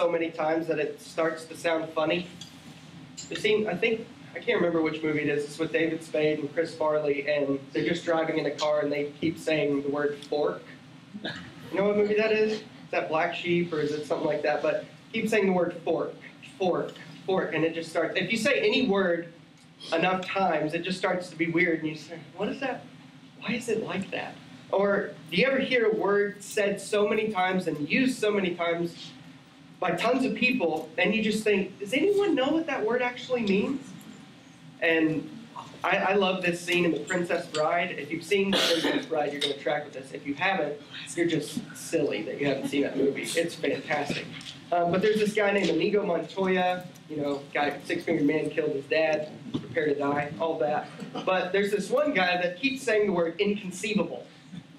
so many times that it starts to sound funny? You've seen, I think, I can't remember which movie it is. It's with David Spade and Chris Farley, and they're just driving in a car and they keep saying the word fork. You know what movie that is? Is that Black Sheep or is it something like that? But keep saying the word fork, fork, fork, and it just starts. If you say any word enough times, it just starts to be weird, and you say, "What is that? Why is it like that?" Or do you ever hear a word said so many times and used so many times by tons of people, and you just think, "Does anyone know what that word actually means?" And I, I, love this scene in The Princess Bride. If you've seen The Princess Bride, you're going to track with this. If you haven't, you're just silly that you haven't seen that movie. It's fantastic. Um, but there's this guy named Inigo Montoya. You know, guy, six-fingered man killed his dad, prepare to die, all that. But there's this one guy that keeps saying the word inconceivable.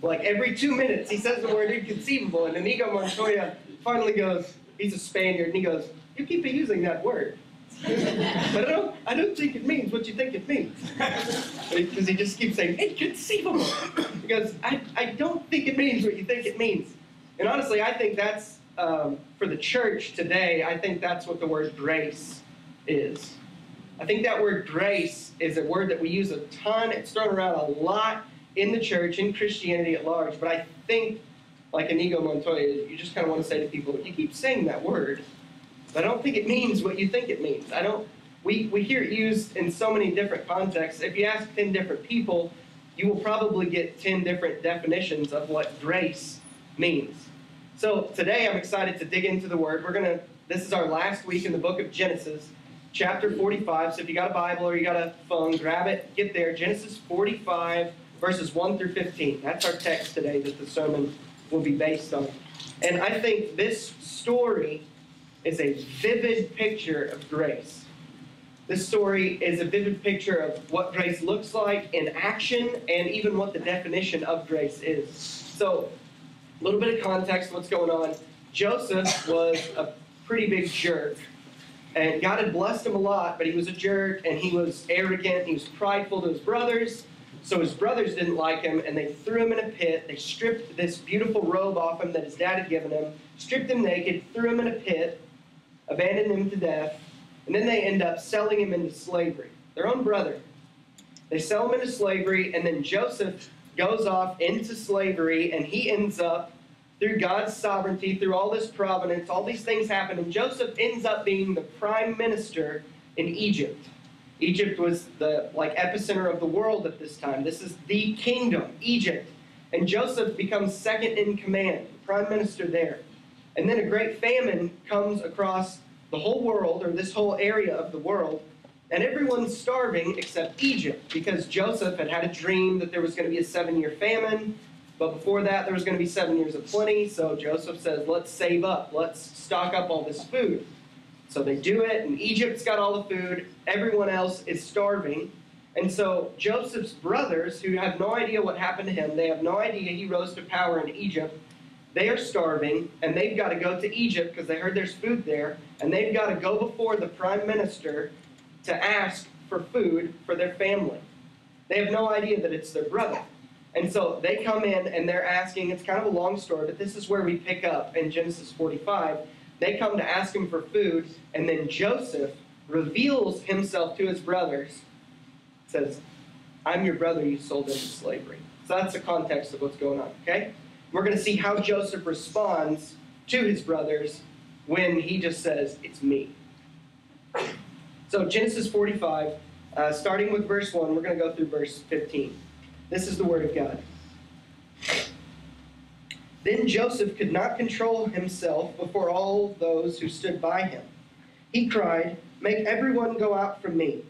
Like every two minutes, he says the word inconceivable, and Inigo Montoya finally goes, he's a Spaniard, and he goes, you keep using that word but I don't, I don't think it means what you think it means. Because he just keeps saying, inconceivable. Because I, I don't think it means what you think it means. And honestly, I think that's, um, for the church today, I think that's what the word grace is. I think that word grace is a word that we use a ton. It's thrown around a lot in the church, in Christianity at large. But I think, like Inigo Montoya, you just kind of want to say to people, you keep saying that word, but I don't think it means what you think it means. I don't. We, we hear it used in so many different contexts. If you ask 10 different people, you will probably get 10 different definitions of what grace means. So today I'm excited to dig into the word. We're going to, this is our last week in the book of Genesis, chapter 45. So if you got a Bible or you got a phone, grab it, get there. Genesis 45, verses 1 through 15. That's our text today that the sermon will be based on. And I think this story is a vivid picture of grace. This story is a vivid picture of what grace looks like in action and even what the definition of grace is. So, a little bit of context what's going on. Joseph was a pretty big jerk. And God had blessed him a lot, but he was a jerk and he was arrogant, he was prideful to his brothers. So his brothers didn't like him and they threw him in a pit. They stripped this beautiful robe off him that his dad had given him, stripped him naked, threw him in a pit, abandoned him to death, and then they end up selling him into slavery. Their own brother. They sell him into slavery, and then Joseph goes off into slavery, and he ends up, through God's sovereignty, through all this providence, all these things happen, and Joseph ends up being the prime minister in Egypt. Egypt was the like epicenter of the world at this time. This is the kingdom, Egypt. And Joseph becomes second in command, prime minister there. And then a great famine comes across the whole world, or this whole area of the world, and everyone's starving except Egypt because Joseph had had a dream that there was going to be a seven year famine. But before that, there was going to be seven years of plenty. So Joseph says, let's save up. Let's stock up all this food. So they do it, and Egypt's got all the food. Everyone else is starving. And so Joseph's brothers, who have no idea what happened to him, they have no idea he rose to power in Egypt, they are starving, and they've got to go to Egypt because they heard there's food there, and they've got to go before the prime minister to ask for food for their family. They have no idea that it's their brother. And so they come in and they're asking, it's kind of a long story, but this is where we pick up in Genesis 45. They come to ask him for food, and then Joseph reveals himself to his brothers, says, I'm your brother you sold into slavery. So that's the context of what's going on, okay? We're going to see how Joseph responds to his brothers when he just says, It's me. So, Genesis 45, uh, starting with verse 1, we're going to go through verse 15. This is the word of God. Then Joseph could not control himself before all those who stood by him. He cried, Make everyone go out from me.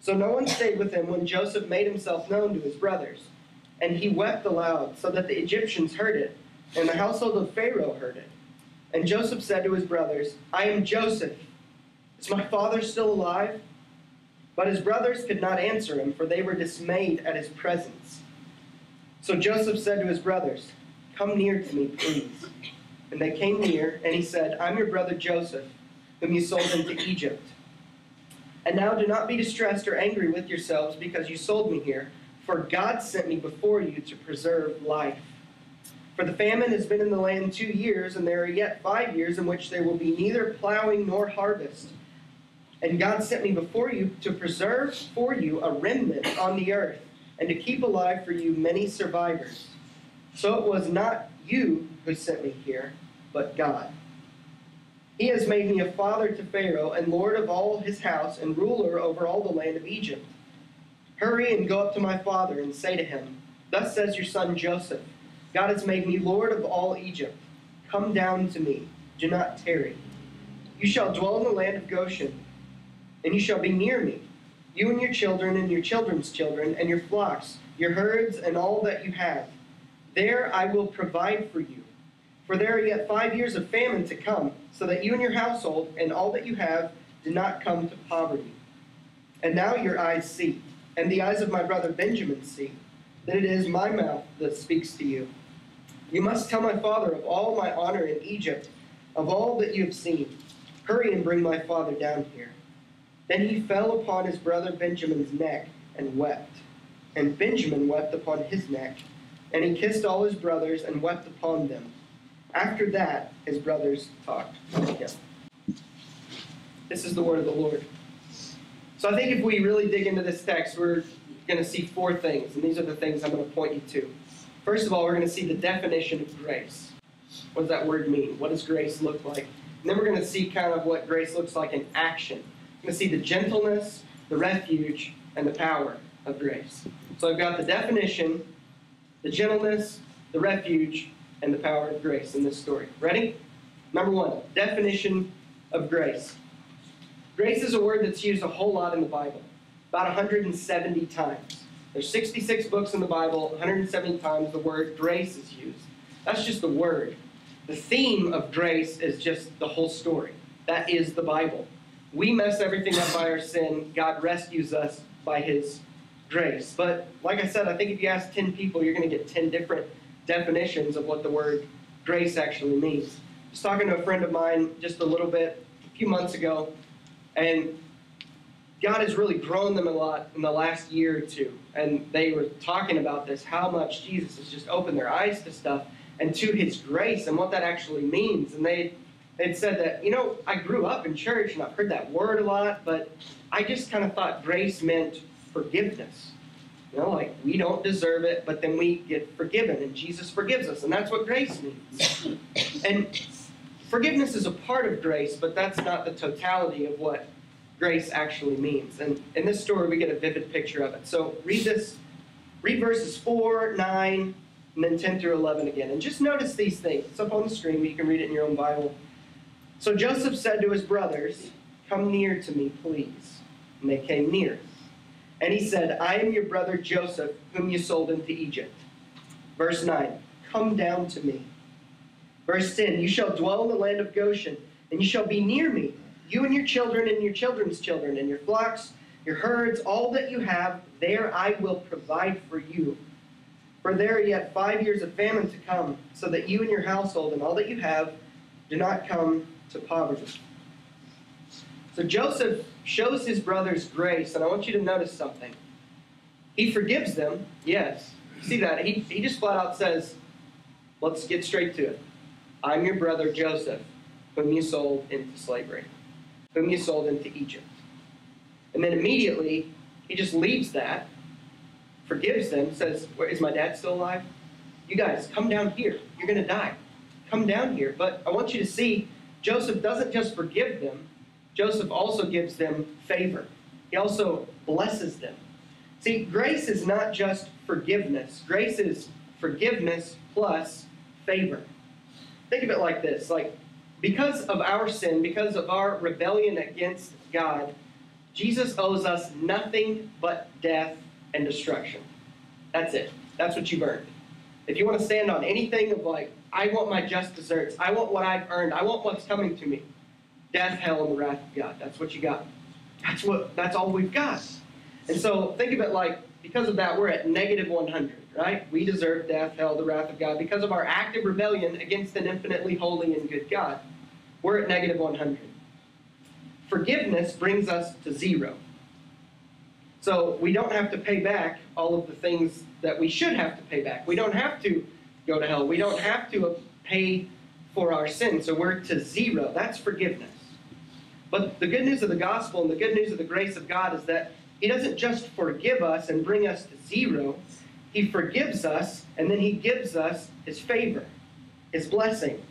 So no one stayed with him when Joseph made himself known to his brothers. And he wept aloud, so that the Egyptians heard it, and the household of Pharaoh heard it. And Joseph said to his brothers, I am Joseph. Is my father still alive? But his brothers could not answer him, for they were dismayed at his presence. So Joseph said to his brothers, Come near to me, please. And they came near, and he said, I'm your brother Joseph, whom you sold into Egypt. And now do not be distressed or angry with yourselves because you sold me here for God sent me before you to preserve life. For the famine has been in the land two years, and there are yet five years in which there will be neither plowing nor harvest. And God sent me before you to preserve for you a remnant on the earth, and to keep alive for you many survivors. So it was not you who sent me here, but God. He has made me a father to Pharaoh, and lord of all his house, and ruler over all the land of Egypt. Hurry and go up to my father, and say to him, Thus says your son Joseph. God has made me Lord of all Egypt. Come down to me. Do not tarry. You shall dwell in the land of Goshen, and you shall be near me, you and your children and your children's children, and your flocks, your herds, and all that you have. There I will provide for you. For there are yet five years of famine to come, so that you and your household and all that you have do not come to poverty. And now your eyes see, and the eyes of my brother Benjamin see, that it is my mouth that speaks to you. You must tell my father of all my honor in Egypt, of all that you have seen. Hurry and bring my father down here. Then he fell upon his brother Benjamin's neck and wept. And Benjamin wept upon his neck. And he kissed all his brothers and wept upon them. After that, his brothers talked with him. This is the word of the Lord. So I think if we really dig into this text, we're going to see four things, and these are the things I'm going to point you to. First of all, we're going to see the definition of grace. What does that word mean? What does grace look like? And then we're going to see kind of what grace looks like in action. We're going to see the gentleness, the refuge, and the power of grace. So I've got the definition, the gentleness, the refuge, and the power of grace in this story. Ready? Number one, definition of grace. Grace is a word that's used a whole lot in the Bible, about 170 times. There's 66 books in the Bible, 170 times the word grace is used. That's just the word. The theme of grace is just the whole story. That is the Bible. We mess everything up by our sin. God rescues us by his grace. But like I said, I think if you ask 10 people, you're going to get 10 different definitions of what the word grace actually means. I was talking to a friend of mine just a little bit a few months ago, and God has really grown them a lot in the last year or two. And they were talking about this, how much Jesus has just opened their eyes to stuff and to his grace and what that actually means. And they they'd said that, you know, I grew up in church and I've heard that word a lot, but I just kind of thought grace meant forgiveness. You know, like we don't deserve it, but then we get forgiven and Jesus forgives us. And that's what grace means. And forgiveness is a part of grace, but that's not the totality of what grace actually means. And in this story, we get a vivid picture of it. So read this, read verses 4, 9, and then 10 through 11 again. And just notice these things. It's up on the screen, but you can read it in your own Bible. So Joseph said to his brothers, Come near to me, please. And they came near. And he said, I am your brother Joseph, whom you sold into Egypt. Verse 9, Come down to me. Verse 10, You shall dwell in the land of Goshen, and you shall be near me you and your children and your children's children and your flocks, your herds, all that you have, there I will provide for you. For there are yet five years of famine to come, so that you and your household and all that you have do not come to poverty. So Joseph shows his brothers grace, and I want you to notice something. He forgives them, yes. See that? He, he just flat out says, let's get straight to it. I'm your brother Joseph, whom you sold into slavery whom you sold into Egypt. And then immediately, he just leaves that, forgives them, says, Is my dad still alive? You guys, come down here. You're going to die. Come down here. But I want you to see, Joseph doesn't just forgive them, Joseph also gives them favor. He also blesses them. See, grace is not just forgiveness. Grace is forgiveness plus favor. Think of it like this like because of our sin, because of our rebellion against God, Jesus owes us nothing but death and destruction. That's it. That's what you've earned. If you want to stand on anything of like, I want my just desserts, I want what I've earned, I want what's coming to me, death, hell, and the wrath of God. That's what you got. That's what. That's all we've got. And so think of it like, because of that, we're at negative 100, right? We deserve death, hell, the wrath of God because of our active rebellion against an infinitely holy and good God. We're at negative 100. Forgiveness brings us to zero. So we don't have to pay back all of the things that we should have to pay back. We don't have to go to hell. We don't have to pay for our sin, so we're to zero. That's forgiveness. But the good news of the gospel and the good news of the grace of God is that He doesn't just forgive us and bring us to zero, He forgives us and then He gives us His favor, His blessing.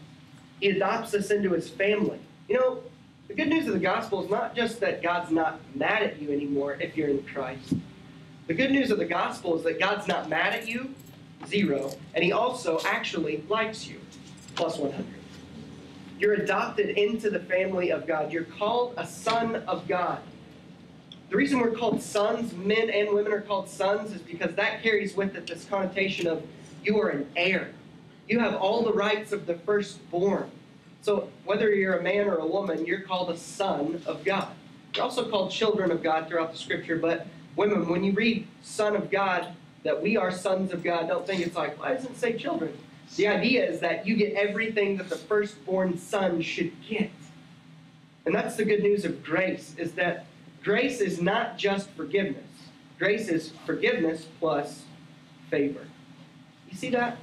He adopts us into His family. You know, the good news of the gospel is not just that God's not mad at you anymore if you're in Christ. The good news of the gospel is that God's not mad at you, zero, and He also actually likes you, plus 100. You're adopted into the family of God. You're called a son of God. The reason we're called sons, men and women are called sons, is because that carries with it this connotation of you are an heir. You have all the rights of the firstborn. So whether you're a man or a woman, you're called a son of God. You're also called children of God throughout the scripture, but women, when you read son of God, that we are sons of God, don't think it's like, why doesn't it say children? The idea is that you get everything that the firstborn son should get. And that's the good news of grace, is that grace is not just forgiveness. Grace is forgiveness plus favor. You see that?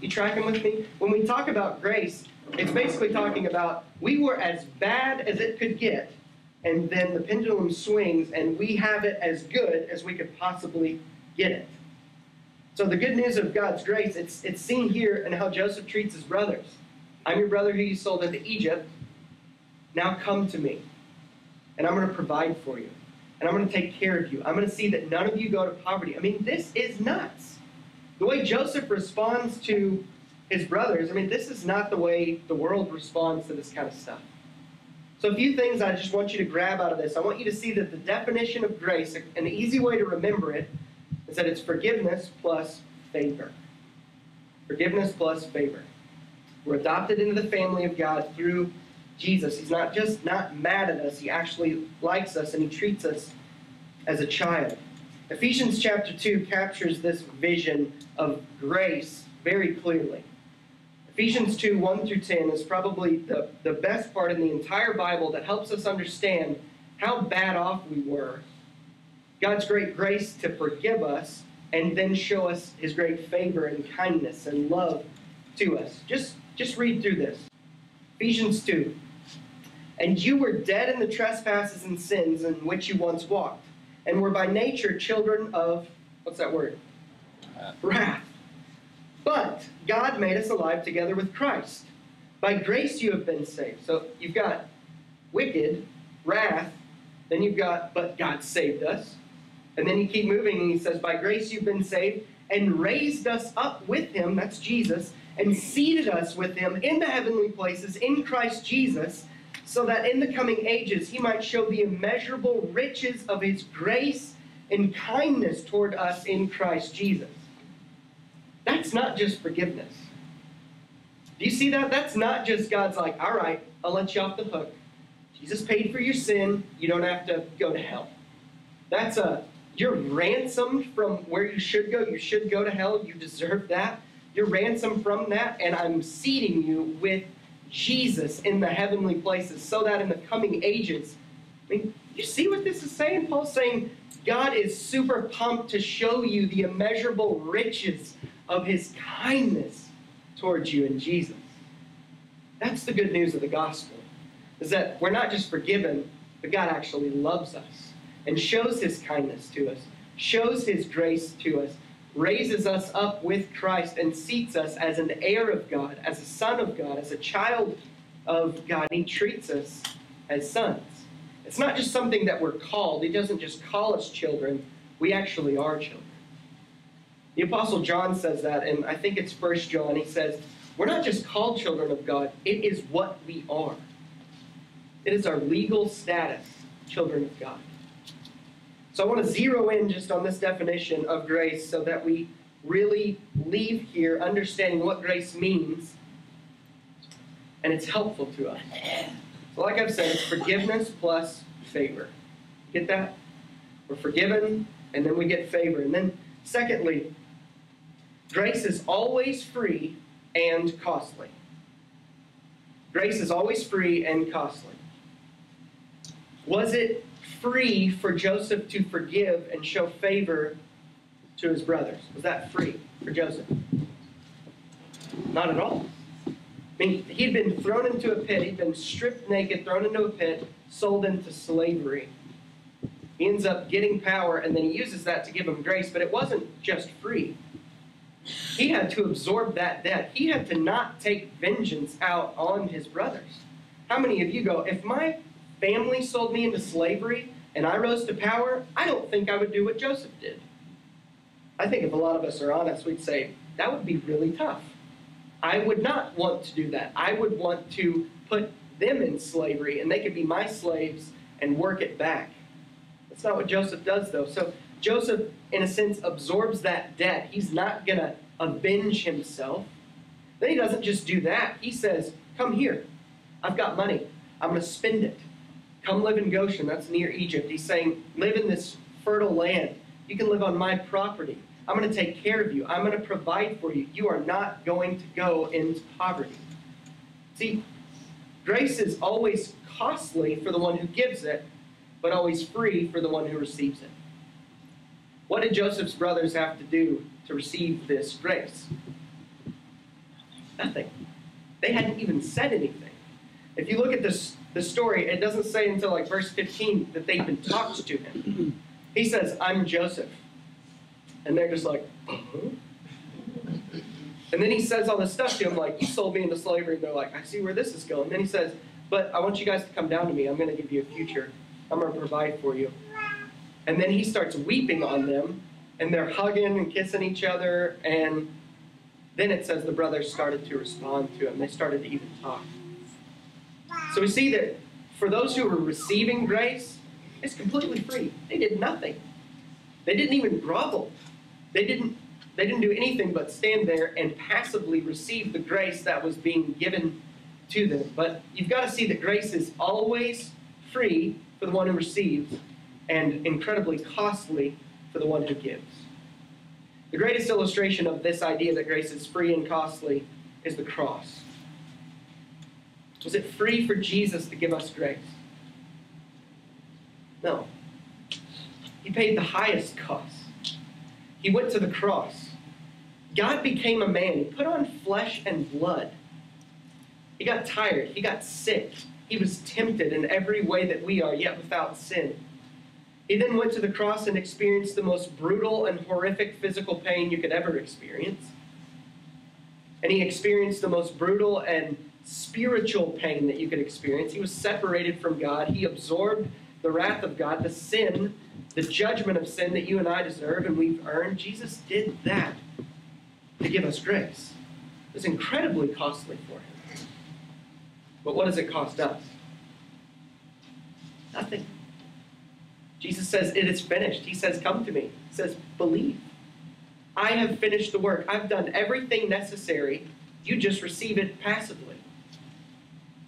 You tracking with me? When we talk about grace, it's basically talking about we were as bad as it could get, and then the pendulum swings, and we have it as good as we could possibly get it. So the good news of God's grace, it's, it's seen here in how Joseph treats his brothers. I'm your brother who you sold into Egypt. Now come to me, and I'm going to provide for you, and I'm going to take care of you. I'm going to see that none of you go to poverty. I mean, this is nuts. The way Joseph responds to his brothers, I mean, this is not the way the world responds to this kind of stuff. So, a few things I just want you to grab out of this. I want you to see that the definition of grace, an easy way to remember it, is that it's forgiveness plus favor. Forgiveness plus favor. We're adopted into the family of God through Jesus. He's not just not mad at us, he actually likes us and he treats us as a child. Ephesians chapter 2 captures this vision of grace very clearly. Ephesians 2 1 through 10 is probably the, the best part in the entire Bible that helps us understand how bad off we were God's great grace to forgive us and then show us his great favor and kindness and love to us. Just, just read through this. Ephesians 2. And you were dead in the trespasses and sins in which you once walked, and were by nature children of, what's that word? Wrath. Wrath. But God made us alive together with Christ. By grace you have been saved. So you've got wicked, wrath, then you've got, but God saved us. And then you keep moving and he says, By grace you've been saved, and raised us up with him, that's Jesus, and seated us with him in the heavenly places in Christ Jesus, so that in the coming ages he might show the immeasurable riches of his grace and kindness toward us in Christ Jesus. That's not just forgiveness. Do you see that? That's not just God's like, all right, I'll let you off the hook. Jesus paid for your sin. You don't have to go to hell. That's a you're ransomed from where you should go. You should go to hell. You deserve that. You're ransomed from that, and I'm seating you with Jesus in the heavenly places so that in the coming ages, I mean, you see what this is saying? Paul's saying God is super pumped to show you the immeasurable riches of his kindness towards you in Jesus. That's the good news of the gospel, is that we're not just forgiven, but God actually loves us and shows his kindness to us, shows his grace to us, raises us up with Christ, and seats us as an heir of God, as a son of God, as a child of God. He treats us as sons. It's not just something that we're called, he doesn't just call us children, we actually are children. The Apostle John says that, and I think it's First John. He says, We're not just called children of God, it is what we are. It is our legal status, children of God. So I want to zero in just on this definition of grace so that we really leave here understanding what grace means and it's helpful to us. So, like I've said, it's forgiveness plus favor. Get that? We're forgiven and then we get favor. And then, secondly, grace is always free and costly. Grace is always free and costly. Was it free for Joseph to forgive and show favor to his brothers? Was that free for Joseph? Not at all. I mean, he'd been thrown into a pit, he'd been stripped naked, thrown into a pit, sold into slavery. He ends up getting power, and then he uses that to give him grace, but it wasn't just free. He had to absorb that debt. He had to not take vengeance out on his brothers. How many of you go, if my family sold me into slavery and I rose to power, I don't think I would do what Joseph did. I think if a lot of us are honest, we'd say, that would be really tough. I would not want to do that. I would want to put them in slavery and they could be my slaves and work it back. That's not what Joseph does, though. So Joseph, in a sense, absorbs that debt. He's not going to avenge himself. Then he doesn't just do that. He says, Come here. I've got money. I'm going to spend it. Come live in Goshen. That's near Egypt. He's saying, Live in this fertile land. You can live on my property. I'm going to take care of you. I'm going to provide for you. You are not going to go into poverty. See, grace is always costly for the one who gives it, but always free for the one who receives it. What did Joseph's brothers have to do to receive this grace? Nothing. They hadn't even said anything. If you look at this the story, it doesn't say until like verse 15 that they even talked to him. He says, I'm Joseph. And they're just like, uh-huh. And then he says all this stuff to him, like, you sold me into slavery. And they're like, I see where this is going. And then he says, but I want you guys to come down to me. I'm going to give you a future. I'm going to provide for you. And then he starts weeping on them, and they're hugging and kissing each other. And then it says the brothers started to respond to him. They started to even talk. So we see that for those who were receiving grace, it's completely free. They did nothing. They didn't even grovel. They didn't they didn't do anything but stand there and passively receive the grace that was being given to them. But you've got to see that grace is always free for the one who receives and incredibly costly for the one who gives. The greatest illustration of this idea that grace is free and costly is the cross. Was it free for Jesus to give us grace? No. He paid the highest cost. He went to the cross. God became a man. He put on flesh and blood. He got tired. He got sick. He was tempted in every way that we are, yet without sin. He then went to the cross and experienced the most brutal and horrific physical pain you could ever experience. And he experienced the most brutal and spiritual pain that you could experience. He was separated from God. He absorbed the wrath of God, the sin, the judgment of sin that you and I deserve and we've earned. Jesus did that to give us grace. It was incredibly costly for him. But what does it cost us? Nothing. Jesus says, It is finished. He says, Come to me. He says, Believe. I have finished the work. I've done everything necessary. You just receive it passively.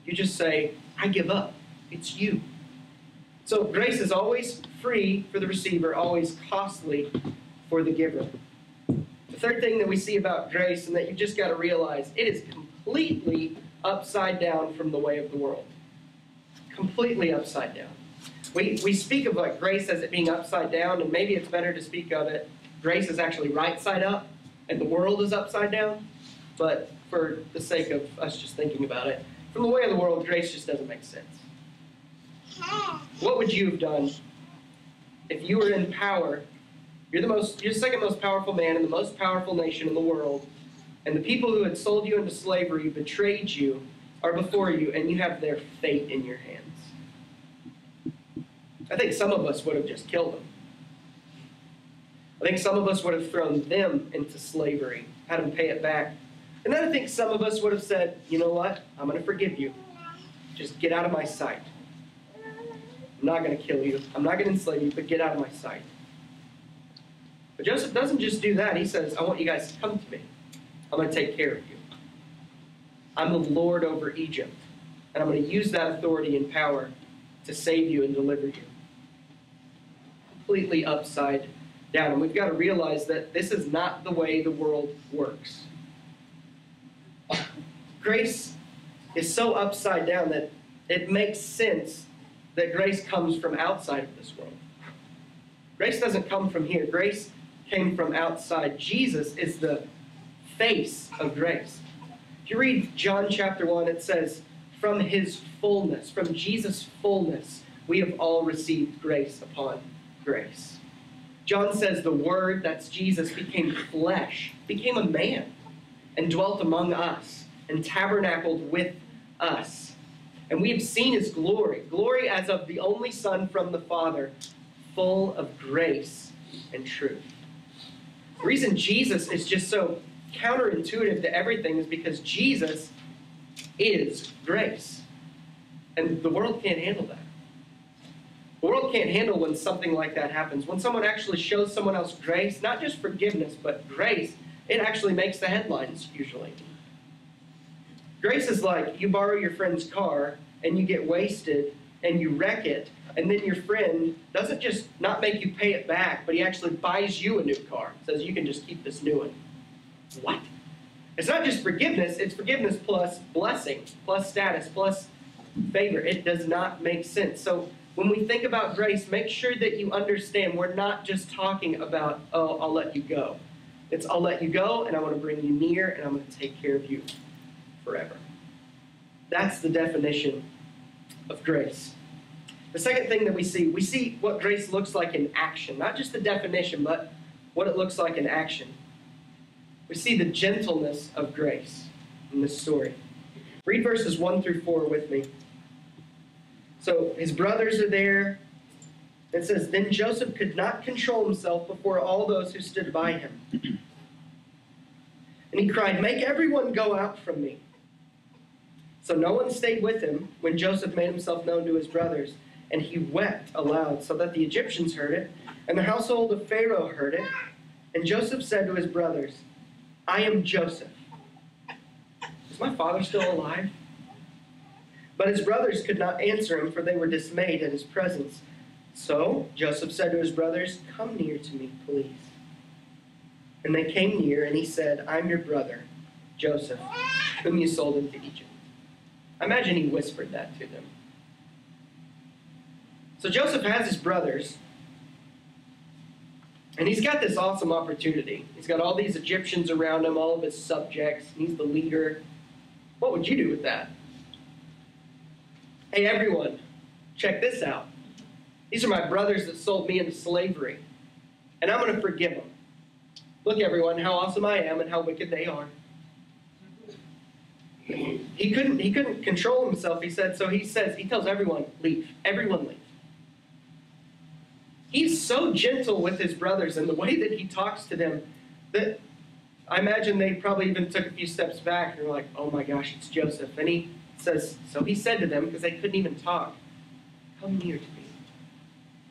You just say, I give up. It's you. So grace is always free for the receiver, always costly for the giver. The third thing that we see about grace and that you've just got to realize, it is completely upside down from the way of the world. Completely upside down. We, we speak of like grace as it being upside down, and maybe it's better to speak of it. Grace is actually right side up, and the world is upside down. But for the sake of us just thinking about it, from the way of the world, grace just doesn't make sense. What would you have done if you were in power? You're the most, you're the second most powerful man in the most powerful nation in the world, and the people who had sold you into slavery, betrayed you, are before you, and you have their fate in your hands. I think some of us would have just killed them. I think some of us would have thrown them into slavery, had them pay it back, and then I think some of us would have said, you know what? I'm going to forgive you. Just get out of my sight. I'm not going to kill you. I'm not going to enslave you, but get out of my sight. But Joseph doesn't just do that. He says, I want you guys to come to me. I'm going to take care of you. I'm the Lord over Egypt. And I'm going to use that authority and power to save you and deliver you. Completely upside down. And we've got to realize that this is not the way the world works. Grace is so upside down that it makes sense that grace comes from outside of this world. Grace doesn't come from here. Grace came from outside. Jesus is the face of grace. If you read John chapter 1, it says, From his fullness, from Jesus' fullness, we have all received grace upon grace. John says the Word, that's Jesus, became flesh, became a man, and dwelt among us, and tabernacled with us. And we have seen his glory, glory as of the only Son from the Father, full of grace and truth. The reason Jesus is just so counterintuitive to everything is because Jesus is grace. And the world can't handle that. The world can't handle when something like that happens. When someone actually shows someone else grace, not just forgiveness, but grace, it actually makes the headlines usually. Grace is like you borrow your friend's car and you get wasted and you wreck it, and then your friend doesn't just not make you pay it back, but he actually buys you a new car. Says you can just keep this new one. What? It's not just forgiveness, it's forgiveness plus blessing, plus status, plus favor. It does not make sense. So when we think about grace, make sure that you understand we're not just talking about, oh, I'll let you go. It's, I'll let you go, and I want to bring you near, and I'm going to take care of you forever. That's the definition of grace. The second thing that we see, we see what grace looks like in action, not just the definition, but what it looks like in action. We see the gentleness of grace in this story. Read verses 1 through 4 with me. So his brothers are there. It says, Then Joseph could not control himself before all those who stood by him. And he cried, Make everyone go out from me. So no one stayed with him when Joseph made himself known to his brothers. And he wept aloud, so that the Egyptians heard it, and the household of Pharaoh heard it. And Joseph said to his brothers, I am Joseph. Is my father still alive? But his brothers could not answer him, for they were dismayed at his presence. So Joseph said to his brothers, Come near to me, please. And they came near, and he said, I'm your brother, Joseph, whom you sold into Egypt. I imagine he whispered that to them. So Joseph has his brothers, and he's got this awesome opportunity. He's got all these Egyptians around him, all of his subjects, he's the leader. What would you do with that? Hey, everyone, check this out. These are my brothers that sold me into slavery, and I'm going to forgive them. Look, everyone, how awesome I am and how wicked they are. He couldn't, he couldn't control himself, he said, so he says, he tells everyone, leave. Everyone leave. He's so gentle with his brothers and the way that he talks to them that I imagine they probably even took a few steps back and were like, oh my gosh, it's Joseph. And he says, So he said to them, because they couldn't even talk, Come near to me,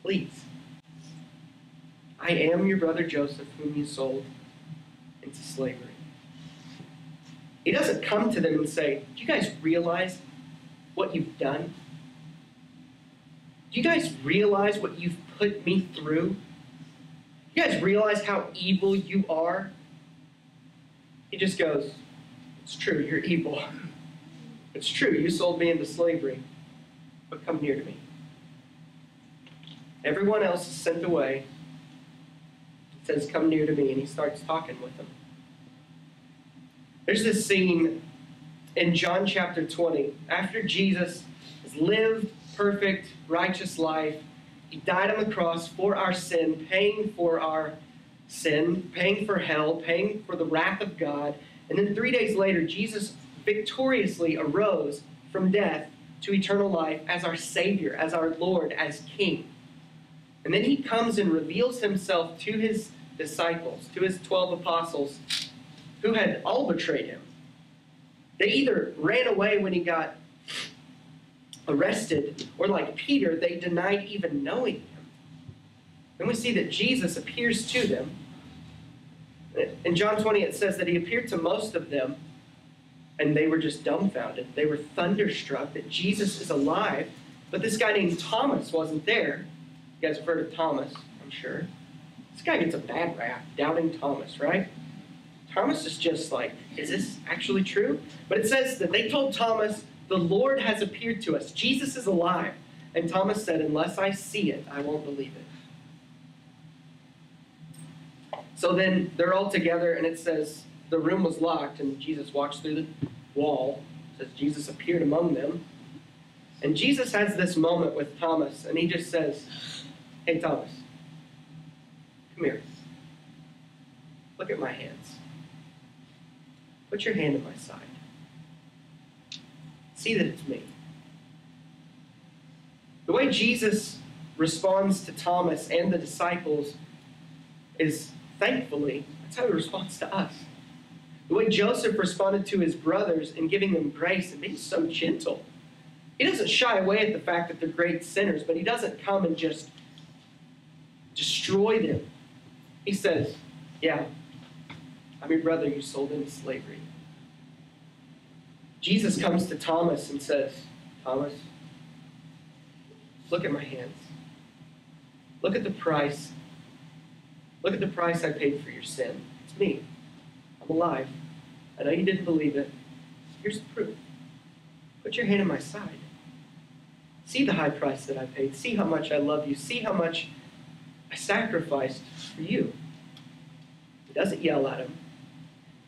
please. I am your brother Joseph, whom you sold into slavery. He doesn't come to them and say, Do you guys realize what you've done? Do you guys realize what you've put me through? You guys realize how evil you are? He just goes, It's true, you're evil. It's true, you sold me into slavery, but come near to me. Everyone else is sent away. He says, Come near to me, and he starts talking with them. There's this scene in John chapter 20. After Jesus has lived perfect, righteous life, he died on the cross for our sin, paying for our sin, paying for hell, paying for the wrath of God. And then three days later, Jesus victoriously arose from death to eternal life as our Savior, as our Lord, as King. And then he comes and reveals himself to his disciples, to his 12 apostles, who had all betrayed him. They either ran away when he got arrested, or like Peter, they denied even knowing him. Then we see that Jesus appears to them. In John 20, it says that he appeared to most of them and they were just dumbfounded. They were thunderstruck that Jesus is alive, but this guy named Thomas wasn't there. You guys have heard of Thomas, I'm sure. This guy gets a bad rap, doubting Thomas, right? Thomas is just like, is this actually true? But it says that they told Thomas, the Lord has appeared to us. Jesus is alive. And Thomas said, unless I see it, I won't believe it. So then they're all together, and it says, the room was locked, and Jesus walks through the wall. It says Jesus appeared among them. And Jesus has this moment with Thomas, and he just says, Hey, Thomas, come here. Look at my hands. Put your hand in my side. See that it's me. The way Jesus responds to Thomas and the disciples is thankfully, that's how he responds to us. The way Joseph responded to his brothers in giving them grace and being so gentle. He doesn't shy away at the fact that they're great sinners, but he doesn't come and just destroy them. He says, Yeah, I'm your brother you sold into slavery. Jesus comes to Thomas and says, Thomas, look at my hands. Look at the price. Look at the price I paid for your sin. It's me. I'm alive. I know you didn't believe it. Here's the proof. Put your hand on my side. See the high price that I paid. See how much I love you. See how much I sacrificed for you. He doesn't yell at him.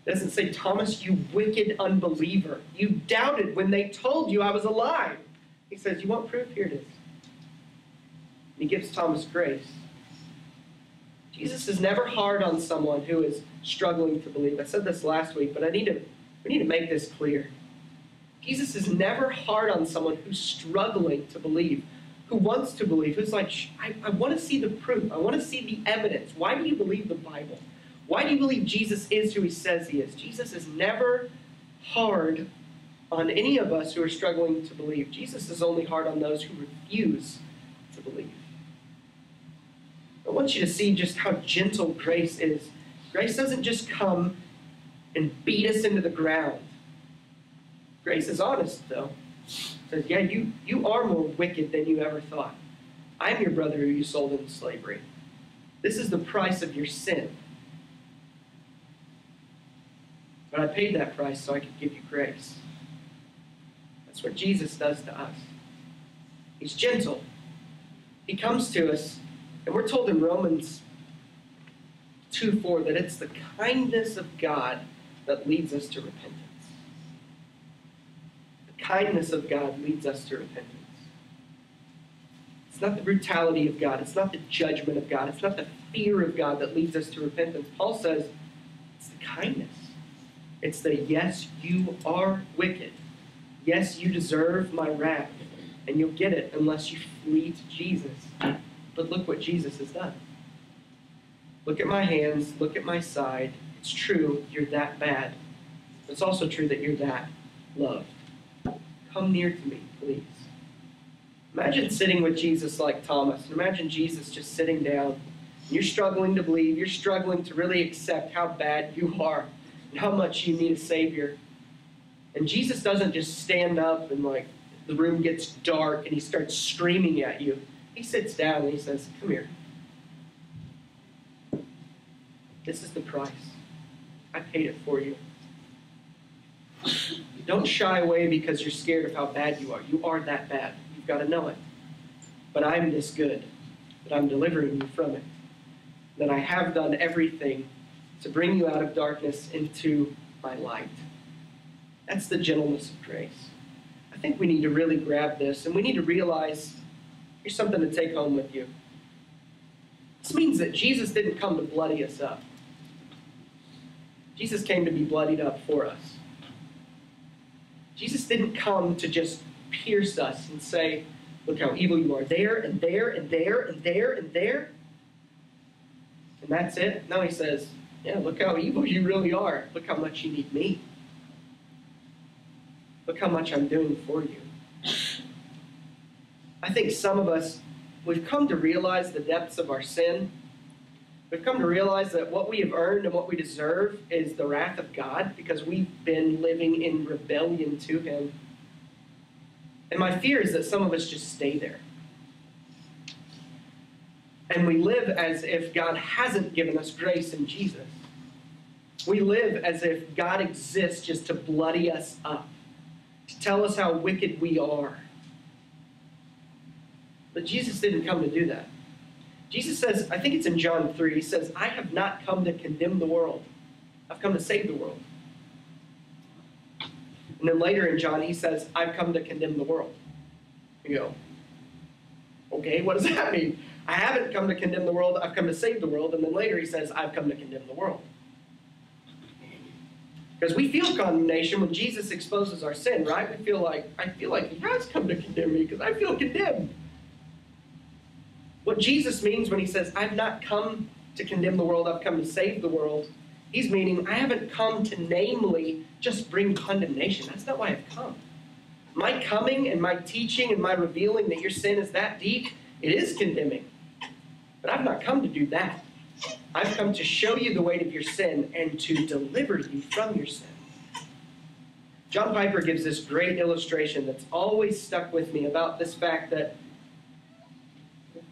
He doesn't say, Thomas, you wicked unbeliever. You doubted when they told you I was alive. He says, You want proof? Here it is. And he gives Thomas grace. Jesus is never hard on someone who is struggling to believe. I said this last week, but I need to we need to make this clear. Jesus is never hard on someone who's struggling to believe, who wants to believe, who's like, I, I want to see the proof. I want to see the evidence. Why do you believe the Bible? Why do you believe Jesus is who he says he is? Jesus is never hard on any of us who are struggling to believe. Jesus is only hard on those who refuse to believe. I want you to see just how gentle grace is. Grace doesn't just come and beat us into the ground. Grace is honest, though. Says, yeah, you, you are more wicked than you ever thought. I'm your brother who you sold into slavery. This is the price of your sin. But I paid that price so I could give you grace. That's what Jesus does to us. He's gentle. He comes to us, and we're told in Romans 2 4 that it's the kindness of God that leads us to repentance kindness of God leads us to repentance. It's not the brutality of God. It's not the judgment of God. It's not the fear of God that leads us to repentance. Paul says it's the kindness. It's the yes, you are wicked. Yes, you deserve my wrath. And you'll get it unless you flee to Jesus. But look what Jesus has done. Look at my hands. Look at my side. It's true, you're that bad. It's also true that you're that loved. Come near to me, please. Imagine sitting with Jesus like Thomas. Imagine Jesus just sitting down. You're struggling to believe. You're struggling to really accept how bad you are and how much you need a Savior. And Jesus doesn't just stand up and, like, the room gets dark and he starts screaming at you. He sits down and he says, Come here. This is the price. I paid it for you. Don't shy away because you're scared of how bad you are. You are that bad. You've got to know it. But I'm this good that I'm delivering you from it. That I have done everything to bring you out of darkness into my light. That's the gentleness of grace. I think we need to really grab this and we need to realize here's something to take home with you. This means that Jesus didn't come to bloody us up. Jesus came to be bloodied up for us. Jesus didn't come to just pierce us and say, look how evil you are there and there and there and there and there. And that's it. No, he says, yeah, look how evil you really are. Look how much you need me. Look how much I'm doing for you. I think some of us, we've come to realize the depths of our sin We've come to realize that what we have earned and what we deserve is the wrath of God because we've been living in rebellion to Him. And my fear is that some of us just stay there. And we live as if God hasn't given us grace in Jesus. We live as if God exists just to bloody us up, to tell us how wicked we are. But Jesus didn't come to do that. Jesus says, I think it's in John 3, he says, I have not come to condemn the world. I've come to save the world. And then later in John, he says, I've come to condemn the world. You go, okay, what does that mean? I haven't come to condemn the world, I've come to save the world. And then later he says, I've come to condemn the world. Because we feel condemnation when Jesus exposes our sin, right? We feel like, I feel like he has come to condemn me because I feel condemned. What Jesus means when he says, I've not come to condemn the world, I've come to save the world, he's meaning, I haven't come to namely just bring condemnation. That's not why I've come. My coming and my teaching and my revealing that your sin is that deep, it is condemning. But I've not come to do that. I've come to show you the weight of your sin and to deliver you from your sin. John Piper gives this great illustration that's always stuck with me about this fact that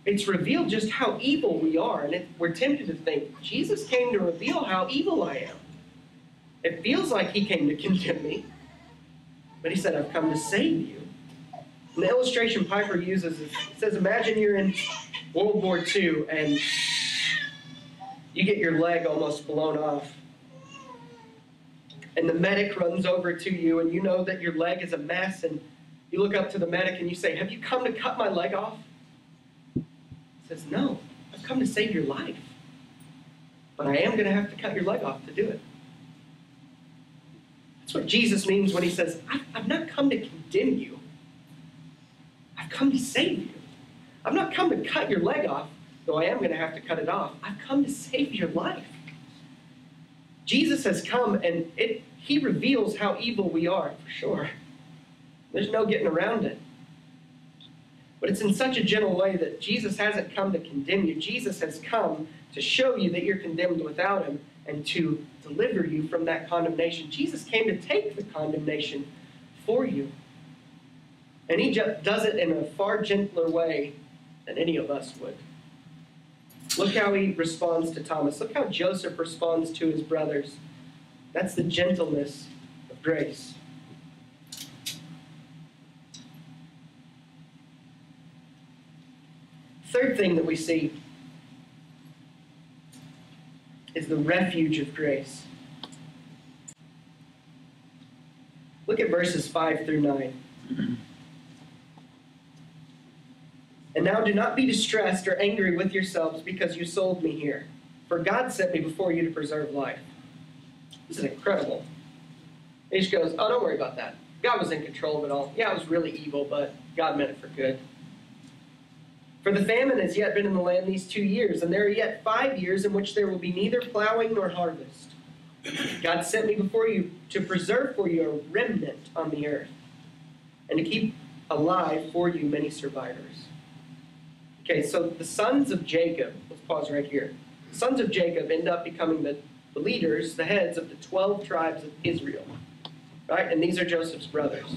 it's revealed just how evil we are. And it, we're tempted to think, Jesus came to reveal how evil I am. It feels like he came to condemn me, but he said, I've come to save you. And the illustration Piper uses is, says, Imagine you're in World War II and you get your leg almost blown off. And the medic runs over to you, and you know that your leg is a mess. And you look up to the medic and you say, Have you come to cut my leg off? Says, No, I've come to save your life. But I am going to have to cut your leg off to do it. That's what Jesus means when he says, I've not come to condemn you, I've come to save you. I've not come to cut your leg off, though I am going to have to cut it off. I've come to save your life. Jesus has come and it, he reveals how evil we are, for sure. There's no getting around it. But it's in such a gentle way that Jesus hasn't come to condemn you. Jesus has come to show you that you're condemned without him and to deliver you from that condemnation. Jesus came to take the condemnation for you. And he does it in a far gentler way than any of us would. Look how he responds to Thomas. Look how Joseph responds to his brothers. That's the gentleness of grace. Third thing that we see is the refuge of grace. Look at verses 5 through 9. And now do not be distressed or angry with yourselves because you sold me here. For God sent me before you to preserve life. This is incredible. He just goes, Oh, don't worry about that. God was in control of it all. Yeah, it was really evil, but God meant it for good. For the famine has yet been in the land these two years, and there are yet five years in which there will be neither plowing nor harvest. God sent me before you to preserve for you a remnant on the earth, and to keep alive for you many survivors. Okay, so the sons of Jacob, let's pause right here. The sons of Jacob end up becoming the, the leaders, the heads of the 12 tribes of Israel. Right? And these are Joseph's brothers.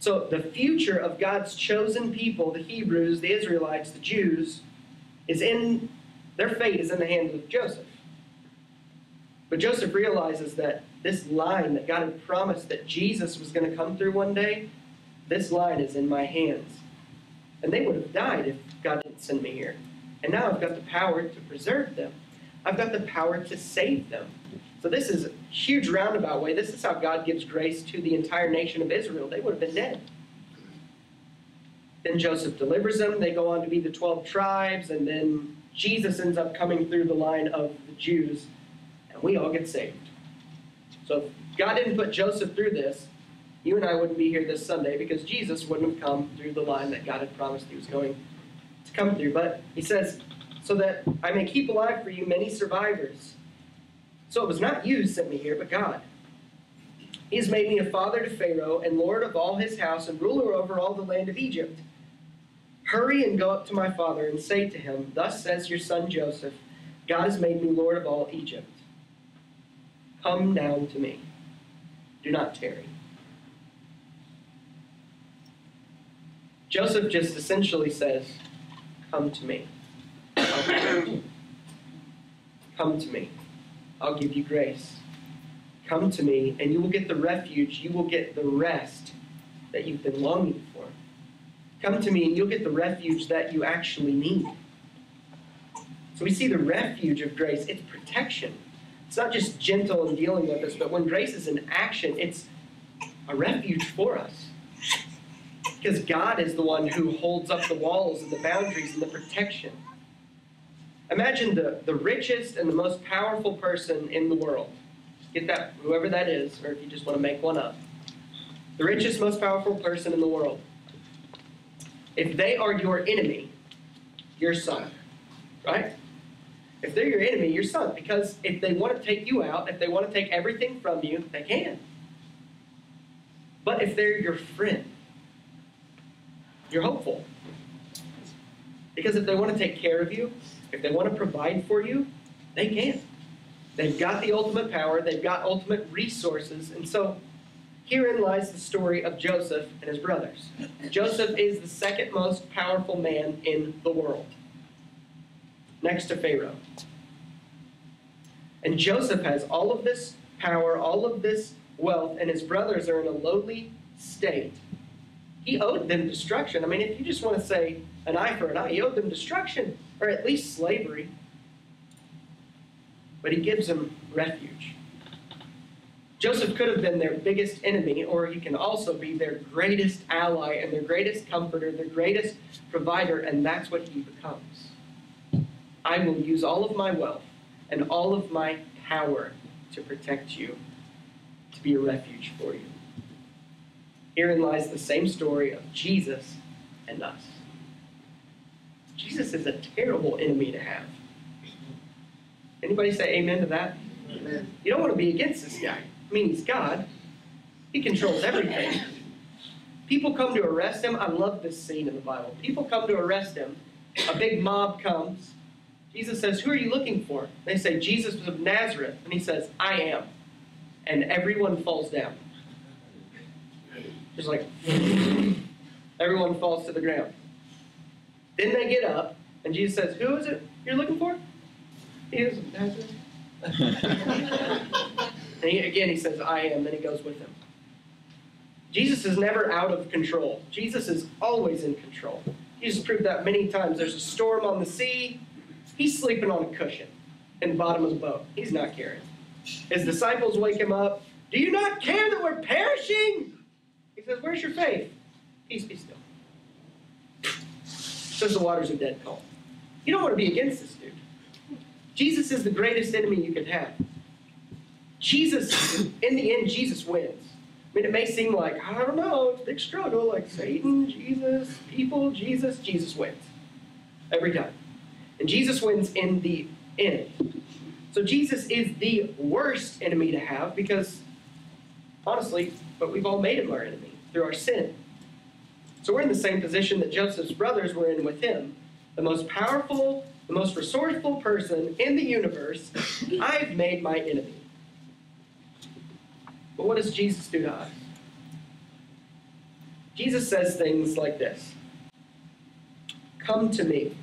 So the future of God's chosen people, the Hebrews, the Israelites, the Jews, is in their fate is in the hands of Joseph. But Joseph realizes that this line that God had promised that Jesus was going to come through one day, this line is in my hands. And they would have died if God didn't send me here. And now I've got the power to preserve them. I've got the power to save them. So this is a huge roundabout way. This is how God gives grace to the entire nation of Israel. They would have been dead. Then Joseph delivers them. They go on to be the 12 tribes, and then Jesus ends up coming through the line of the Jews, and we all get saved. So if God didn't put Joseph through this, you and I wouldn't be here this Sunday because Jesus wouldn't have come through the line that God had promised he was going to come through. But he says, so that I may keep alive for you many survivors. So it was not you sent me here, but God. He has made me a father to Pharaoh and lord of all his house and ruler over all the land of Egypt. Hurry and go up to my father and say to him, Thus says your son Joseph, God has made me lord of all Egypt. Come down to me. Do not tarry. Joseph just essentially says, Come to me. Come to me. I'll give you grace. Come to me, and you will get the refuge. You will get the rest that you've been longing for. Come to me, and you'll get the refuge that you actually need. So we see the refuge of grace. It's protection. It's not just gentle in dealing with us, but when grace is in action, it's a refuge for us. Because God is the one who holds up the walls and the boundaries and the protection. Imagine the, the richest and the most powerful person in the world. Get that, whoever that is, or if you just want to make one up. The richest, most powerful person in the world. If they are your enemy, you're sunk. Right? If they're your enemy, you're sunk. Because if they want to take you out, if they want to take everything from you, they can. But if they're your friend, you're hopeful. Because if they want to take care of you, if they want to provide for you, they can. They've got the ultimate power, they've got ultimate resources. And so herein lies the story of Joseph and his brothers. Joseph is the second most powerful man in the world, next to Pharaoh. And Joseph has all of this power, all of this wealth, and his brothers are in a lowly state. He owed them destruction. I mean, if you just want to say an eye for an eye, he owed them destruction, or at least slavery. But he gives them refuge. Joseph could have been their biggest enemy, or he can also be their greatest ally and their greatest comforter, their greatest provider, and that's what he becomes. I will use all of my wealth and all of my power to protect you, to be a refuge for you. Herein lies the same story of Jesus and us. Jesus is a terrible enemy to have. Anybody say amen to that? Amen. You don't want to be against this guy. I mean, he's God. He controls everything. People come to arrest him. I love this scene in the Bible. People come to arrest him. A big mob comes. Jesus says, Who are you looking for? They say, Jesus was of Nazareth. And he says, I am. And everyone falls down. Just like, everyone falls to the ground. Then they get up, and Jesus says, Who is it you're looking for? He is Nazareth. and he, again, he says, I am. Then he goes with him. Jesus is never out of control. Jesus is always in control. Jesus proved that many times. There's a storm on the sea. He's sleeping on a cushion in the bottom of the boat. He's not caring. His disciples wake him up. Do you not care that we're perishing? He says, Where's your faith? Peace be still. Says the waters are dead calm. You don't want to be against this dude. Jesus is the greatest enemy you can have. Jesus, in the end, Jesus wins. I mean, it may seem like, I don't know, it's a big struggle, like Satan, Jesus, people, Jesus, Jesus wins. Every time. And Jesus wins in the end. So Jesus is the worst enemy to have because, honestly, but we've all made him our enemy through our sin. So we're in the same position that Joseph's brothers were in with him. The most powerful, the most resourceful person in the universe, I've made my enemy. But what does Jesus do to us? Jesus says things like this Come to me,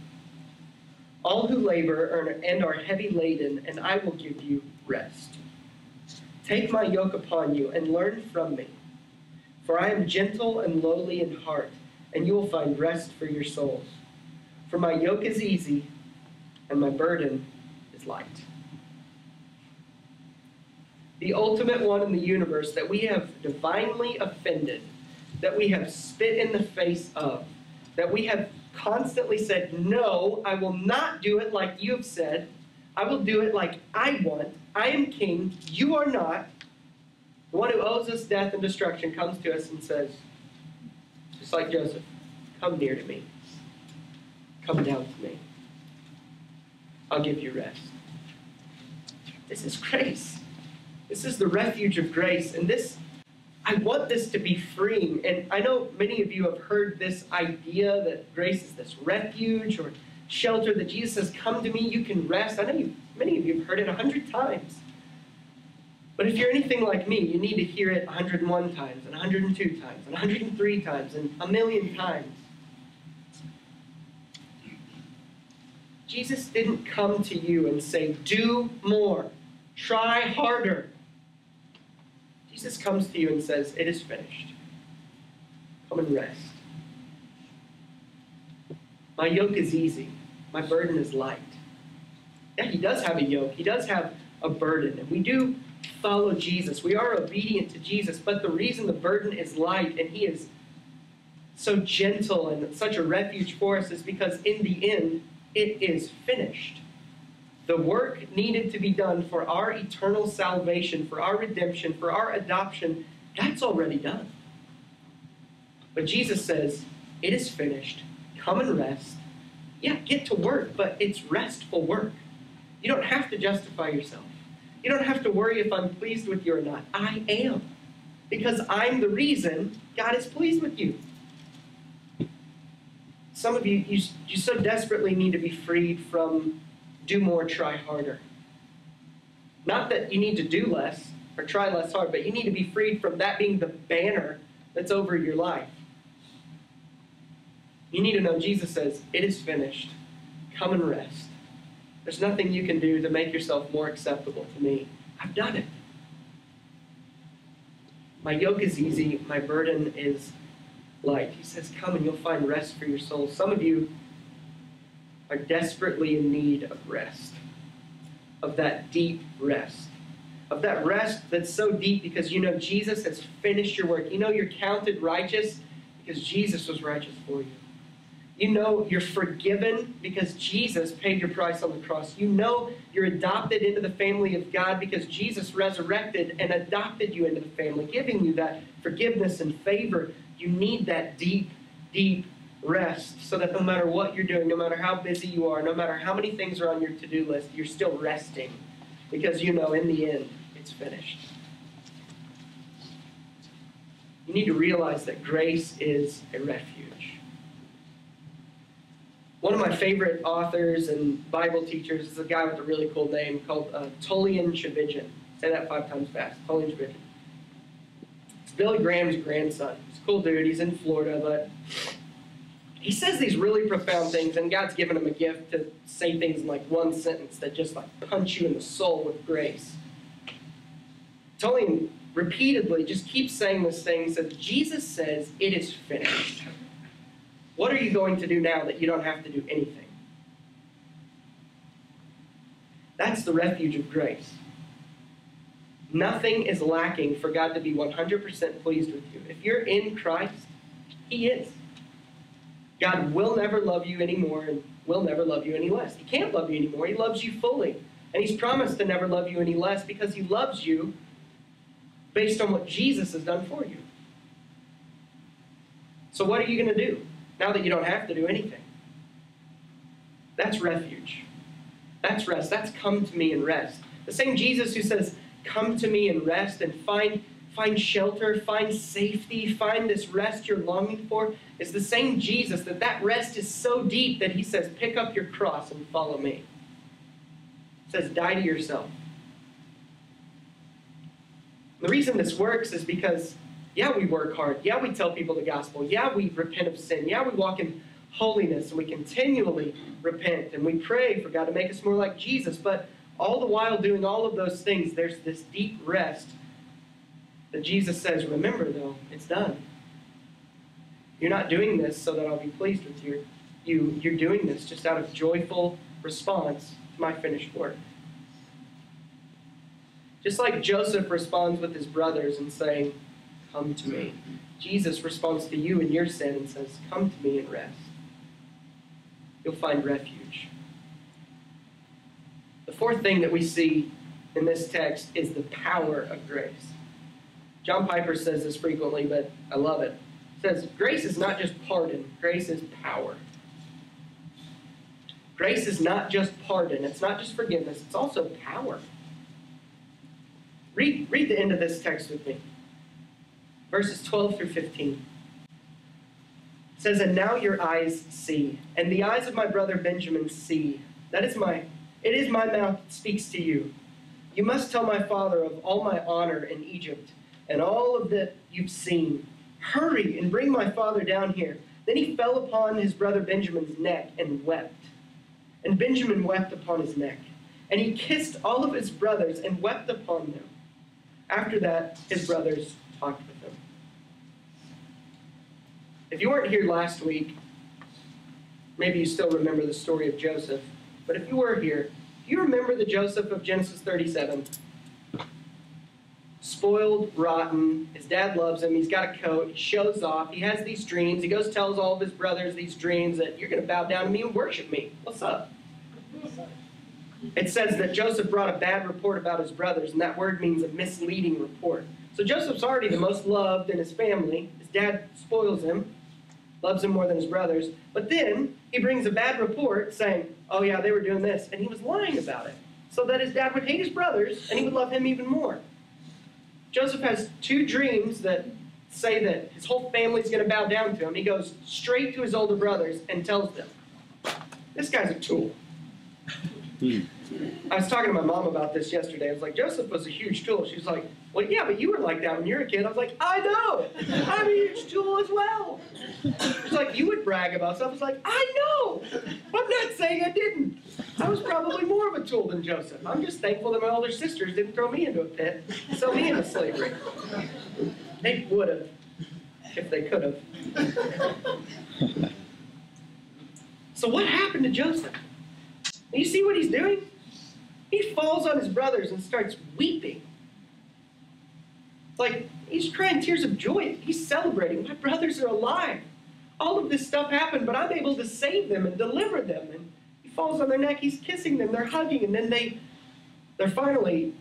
all who labor and are heavy laden, and I will give you rest. Take my yoke upon you and learn from me. For I am gentle and lowly in heart, and you will find rest for your souls. For my yoke is easy, and my burden is light. The ultimate one in the universe that we have divinely offended, that we have spit in the face of, that we have constantly said, No, I will not do it like you have said. I will do it like I want. I am king. You are not. The one who owes us death and destruction comes to us and says, just like Joseph, come near to me. Come down to me. I'll give you rest. This is grace. This is the refuge of grace. And this, I want this to be freeing. And I know many of you have heard this idea that grace is this refuge or shelter that Jesus says, Come to me, you can rest. I know you, many of you have heard it a hundred times. But if you're anything like me, you need to hear it 101 times, and 102 times, and 103 times, and a million times. Jesus didn't come to you and say, do more, try harder. Jesus comes to you and says, it is finished. Come and rest. My yoke is easy, my burden is light. Yeah, he does have a yoke, he does have a burden, and we do follow Jesus. We are obedient to Jesus, but the reason the burden is light and He is so gentle and such a refuge for us is because in the end, it is finished. The work needed to be done for our eternal salvation, for our redemption, for our adoption, that's already done. But Jesus says, It is finished. Come and rest. Yeah, get to work, but it's restful work. You don't have to justify yourself. You don't have to worry if I'm pleased with you or not. I am. Because I'm the reason God is pleased with you. Some of you, you, you so desperately need to be freed from do more, try harder. Not that you need to do less or try less hard, but you need to be freed from that being the banner that's over your life. You need to know Jesus says, It is finished. Come and rest. There's nothing you can do to make yourself more acceptable to me. I've done it. My yoke is easy, my burden is light. He says, Come and you'll find rest for your soul. Some of you are desperately in need of rest, of that deep rest, of that rest that's so deep because you know Jesus has finished your work. You know you're counted righteous because Jesus was righteous for you. You know you're forgiven because Jesus paid your price on the cross. You know you're adopted into the family of God because Jesus resurrected and adopted you into the family, giving you that forgiveness and favor. You need that deep, deep rest so that no matter what you're doing, no matter how busy you are, no matter how many things are on your to do list, you're still resting because you know in the end it's finished. You need to realize that grace is a refuge. One of my favorite authors and Bible teachers is a guy with a really cool name called uh, Tchividjian. Say that five times fast. Tullian Tchividjian. It's Billy Graham's grandson. He's a cool dude. He's in Florida, but he says these really profound things, and God's given him a gift to say things in like one sentence that just like punch you in the soul with grace. Tullian repeatedly just keeps saying this thing. He says, Jesus says, it is finished. What are you going to do now that you don't have to do anything? That's the refuge of grace. Nothing is lacking for God to be 100% pleased with you. If you're in Christ, He is. God will never love you anymore and will never love you any less. He can't love you anymore. He loves you fully. And He's promised to never love you any less because He loves you based on what Jesus has done for you. So, what are you going to do? Now that you don't have to do anything. That's refuge. That's rest. That's come to me and rest. The same Jesus who says, Come to me and rest and find, find shelter, find safety, find this rest you're longing for, is the same Jesus that that rest is so deep that he says, Pick up your cross and follow me. Says, Die to yourself. The reason this works is because yeah, we work hard. Yeah, we tell people the gospel. Yeah, we repent of sin. Yeah, we walk in holiness and we continually repent and we pray for God to make us more like Jesus. But all the while doing all of those things, there's this deep rest that Jesus says, Remember, though, it's done. You're not doing this so that I'll be pleased with you. you you're doing this just out of joyful response to my finished work. Just like Joseph responds with his brothers and saying, Come to me. Jesus responds to you in your sin and says, Come to me and rest. You'll find refuge. The fourth thing that we see in this text is the power of grace. John Piper says this frequently, but I love it. He says, Grace is not just pardon, grace is power. Grace is not just pardon, it's not just forgiveness, it's also power. Read, read the end of this text with me verses 12 through 15. It says, And now your eyes see, and the eyes of my brother Benjamin see. That is my, it is my mouth that speaks to you. You must tell my father of all my honor in Egypt, and all of that you've seen. Hurry and bring my father down here. Then he fell upon his brother Benjamin's neck and wept. And Benjamin wept upon his neck. And he kissed all of his brothers and wept upon them. After that, his brothers talked with. If you weren't here last week, maybe you still remember the story of Joseph. But if you were here, do you remember the Joseph of Genesis 37? spoiled, rotten. His dad loves him. He's got a coat. He shows off. He has these dreams. He goes tells all of his brothers these dreams that you're going to bow down to me and worship me. What's up? It says that Joseph brought a bad report about his brothers, and that word means a misleading report. So Joseph's already the most loved in his family. His dad spoils him, loves him more than his brothers. But then he brings a bad report saying, oh, yeah, they were doing this. And he was lying about it so that his dad would hate his brothers and he would love him even more. Joseph has two dreams that say that his whole family's going to bow down to him. He goes straight to his older brothers and tells them, This guy's a tool. Hmm. I was talking to my mom about this yesterday. I was like, Joseph was a huge tool. She was like, Well, yeah, but you were like that when you were a kid. I was like, I know. I'm a huge tool as well. She's like, You would brag about stuff. I was like, I know. I'm not saying I didn't. I was probably more of a tool than Joseph. I'm just thankful that my older sisters didn't throw me into a pit, sell me into slavery. They would have, if they could have. So, what happened to Joseph? You see what he's doing? He falls on his brothers and starts weeping. Like, he's crying tears of joy. He's celebrating. My brothers are alive. All of this stuff happened, but I'm able to save them and deliver them. And he falls on their neck. He's kissing them. They're hugging. And then they, they're finally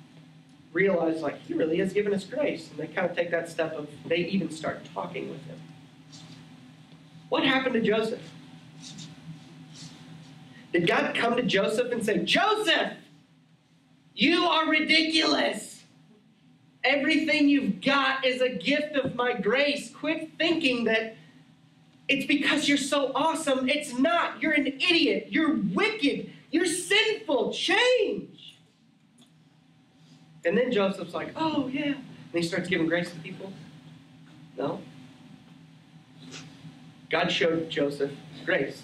realize, like, he really has given us grace. And they kind of take that step of, they even start talking with him. What happened to Joseph? Did God come to Joseph and say, Joseph, you are ridiculous. Everything you've got is a gift of my grace. Quit thinking that it's because you're so awesome. It's not. You're an idiot. You're wicked. You're sinful. Change. And then Joseph's like, oh, yeah. And he starts giving grace to people. No. God showed Joseph grace.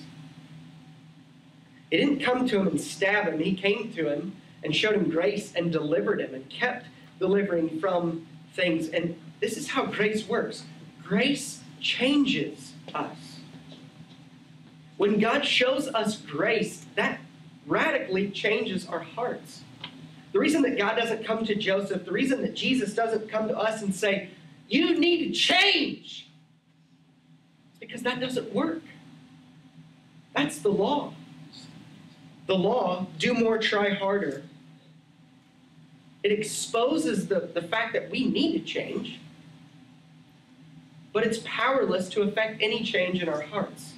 He didn't come to him and stab him. He came to him and showed him grace and delivered him and kept delivering from things. And this is how grace works grace changes us. When God shows us grace, that radically changes our hearts. The reason that God doesn't come to Joseph, the reason that Jesus doesn't come to us and say, You need to change, is because that doesn't work. That's the law. The law, do more, try harder, it exposes the, the fact that we need to change, but it's powerless to affect any change in our hearts.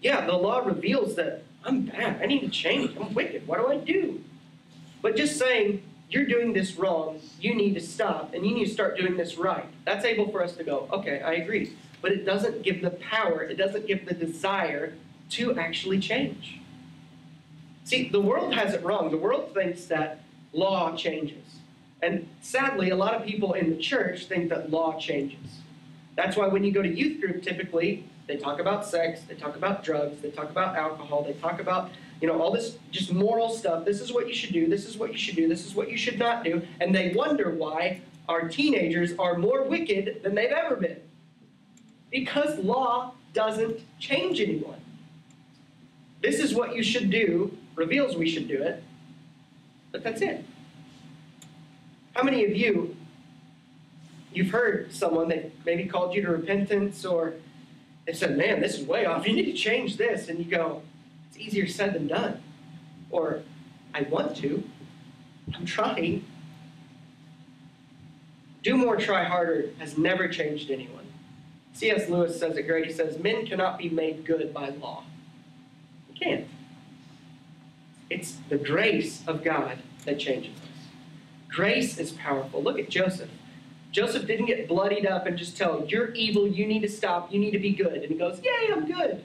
Yeah, the law reveals that I'm bad. I need to change. I'm wicked. What do I do? But just saying, you're doing this wrong, you need to stop, and you need to start doing this right. That's able for us to go, okay, I agree. But it doesn't give the power, it doesn't give the desire to actually change. See, the world has it wrong. The world thinks that law changes. And sadly, a lot of people in the church think that law changes. That's why when you go to youth group, typically they talk about sex, they talk about drugs, they talk about alcohol, they talk about you know all this just moral stuff. This is what you should do. This is what you should do. This is what you should not do. And they wonder why our teenagers are more wicked than they've ever been. Because law doesn't change anyone. This is what you should do reveals we should do it, but that's it. How many of you, you've heard someone that maybe called you to repentance or they said, man, this is way off. You need to change this. And you go, it's easier said than done. Or, I want to. I'm trying. Do more, try harder has never changed anyone. C.S. Lewis says it great. He says, Men cannot be made good by law. Can't. It's the grace of God that changes us. Grace is powerful. Look at Joseph. Joseph didn't get bloodied up and just tell, You're evil, you need to stop, you need to be good. And he goes, Yay, I'm good.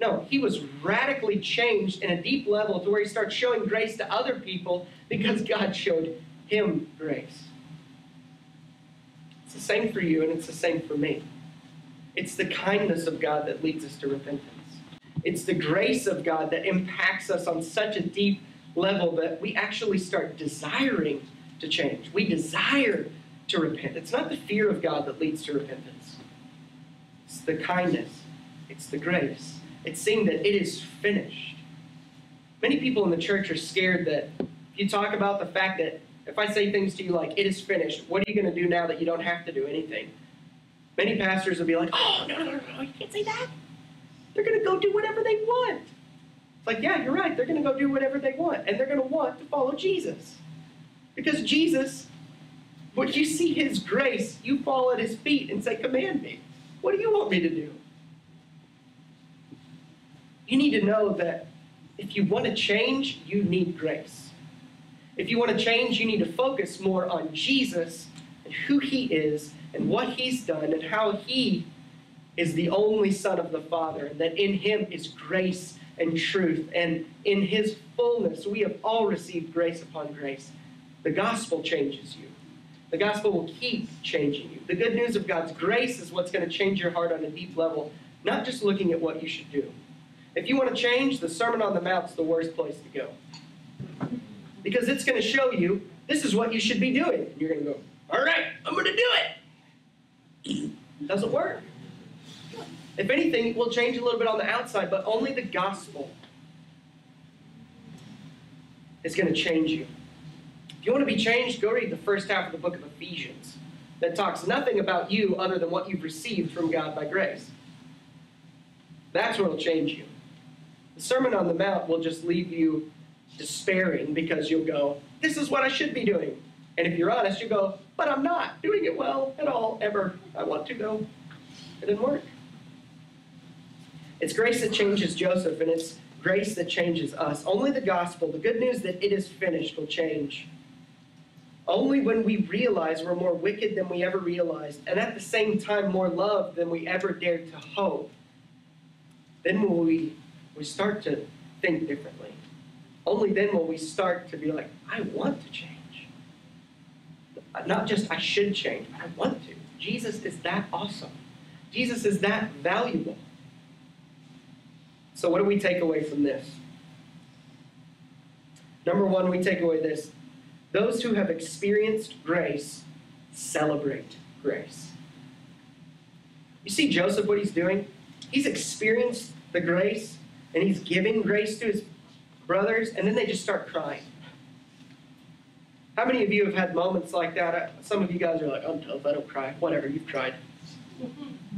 No, he was radically changed in a deep level to where he starts showing grace to other people because God showed him grace. It's the same for you, and it's the same for me. It's the kindness of God that leads us to repentance. It's the grace of God that impacts us on such a deep level that we actually start desiring to change. We desire to repent. It's not the fear of God that leads to repentance, it's the kindness, it's the grace, it's seeing that it is finished. Many people in the church are scared that if you talk about the fact that If I say things to you like, it is finished, what are you going to do now that you don't have to do anything? Many pastors will be like, oh, no, no, no, no, you can't say that. They're going to go do whatever they want. It's like, yeah, you're right. They're going to go do whatever they want, and they're going to want to follow Jesus. Because Jesus, when you see his grace, you fall at his feet and say, command me. What do you want me to do? You need to know that if you want to change, you need grace. If you want to change, you need to focus more on Jesus and who he is and what he's done and how he is the only Son of the Father, that in him is grace and truth. And in his fullness, we have all received grace upon grace. The gospel changes you. The gospel will keep changing you. The good news of God's grace is what's going to change your heart on a deep level, not just looking at what you should do. If you want to change, the Sermon on the Mount is the worst place to go. Because it's going to show you this is what you should be doing. And you're going to go, all right, I'm going to do it. It doesn't work. If anything, it will change a little bit on the outside, but only the gospel is going to change you. If you want to be changed, go read the first half of the book of Ephesians that talks nothing about you other than what you've received from God by grace. That's what will change you. The Sermon on the Mount will just leave you despairing because you'll go, This is what I should be doing. And if you're honest, you go, But I'm not doing it well at all, ever. I want to, though. It didn't work. It's grace that changes Joseph, and it's grace that changes us. Only the gospel, the good news that it is finished, will change. Only when we realize we're more wicked than we ever realized, and at the same time more loved than we ever dared to hope, then will we, we start to think differently. Only then will we start to be like, I want to change. Not just I should change, but I want to. Jesus is that awesome. Jesus is that valuable. So, what do we take away from this? Number one, we take away this those who have experienced grace celebrate grace. You see Joseph, what he's doing? He's experienced the grace and he's giving grace to his brothers, and then they just start crying. How many of you have had moments like that? Some of you guys are like, I'm tough, I don't cry. Whatever, you've cried.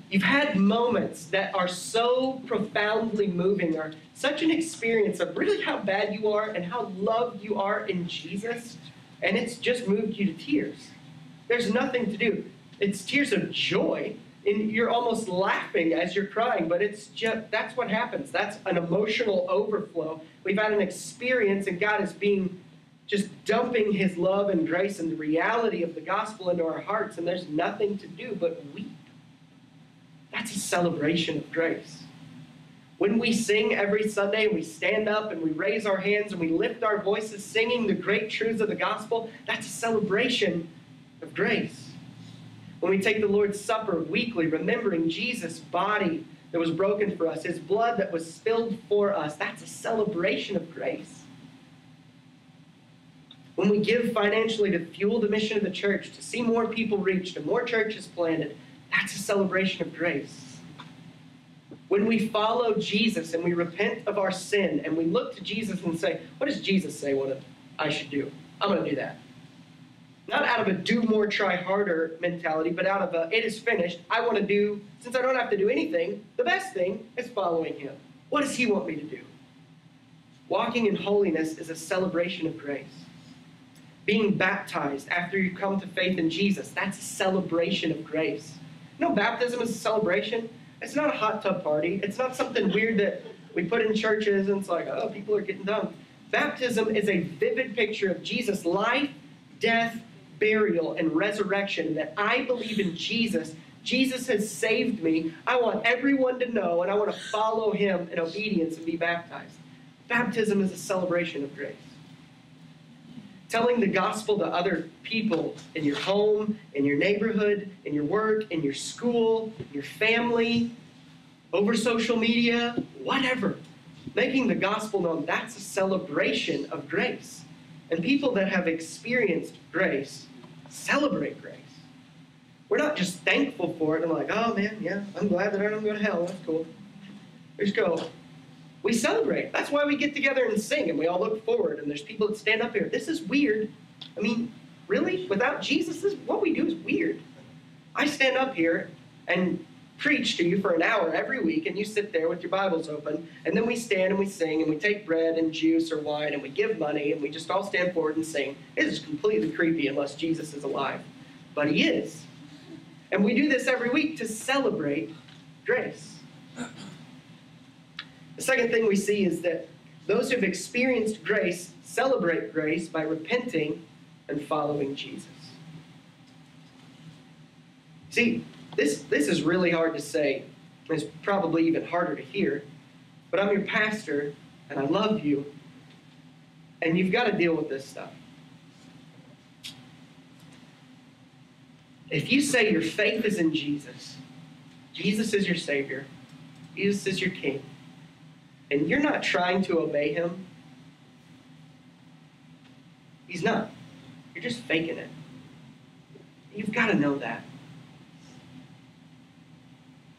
You've had moments that are so profoundly moving, or such an experience of really how bad you are and how loved you are in Jesus, and it's just moved you to tears. There's nothing to do. It's tears of joy, and you're almost laughing as you're crying, but it's just that's what happens. That's an emotional overflow. We've had an experience, and God is being just dumping His love and grace and the reality of the gospel into our hearts, and there's nothing to do but weep. That's a celebration of grace. When we sing every Sunday and we stand up and we raise our hands and we lift our voices singing the great truths of the gospel, that's a celebration of grace. When we take the Lord's Supper weekly, remembering Jesus' body that was broken for us, his blood that was spilled for us, that's a celebration of grace. When we give financially to fuel the mission of the church, to see more people reached and more churches planted, that's a celebration of grace. When we follow Jesus and we repent of our sin and we look to Jesus and say, What does Jesus say what I should do? I'm going to do that. Not out of a do more, try harder mentality, but out of a it is finished. I want to do, since I don't have to do anything, the best thing is following Him. What does He want me to do? Walking in holiness is a celebration of grace. Being baptized after you come to faith in Jesus, that's a celebration of grace. Know, baptism is a celebration. It's not a hot tub party. It's not something weird that we put in churches and it's like, oh, people are getting dumb. Baptism is a vivid picture of Jesus' life, death, burial, and resurrection. That I believe in Jesus. Jesus has saved me. I want everyone to know, and I want to follow him in obedience and be baptized. Baptism is a celebration of grace telling the gospel to other people in your home, in your neighborhood, in your work, in your school, your family, over social media, whatever. Making the gospel known, that's a celebration of grace. And people that have experienced grace celebrate grace. We're not just thankful for it and like, oh man, yeah, I'm glad that I don't go to hell. That's cool. Let's go we celebrate. That's why we get together and sing and we all look forward and there's people that stand up here. This is weird. I mean, really? Without Jesus, this, what we do is weird. I stand up here and preach to you for an hour every week, and you sit there with your Bibles open, and then we stand and we sing, and we take bread and juice or wine, and we give money, and we just all stand forward and sing. It is completely creepy unless Jesus is alive. But he is. And we do this every week to celebrate grace. The second thing we see is that those who've experienced grace celebrate grace by repenting and following Jesus. See, this, this is really hard to say. It's probably even harder to hear. But I'm your pastor, and I love you, and you've got to deal with this stuff. If you say your faith is in Jesus, Jesus is your Savior, Jesus is your King, and you're not trying to obey Him, He's not. You're just faking it. You've got to know that.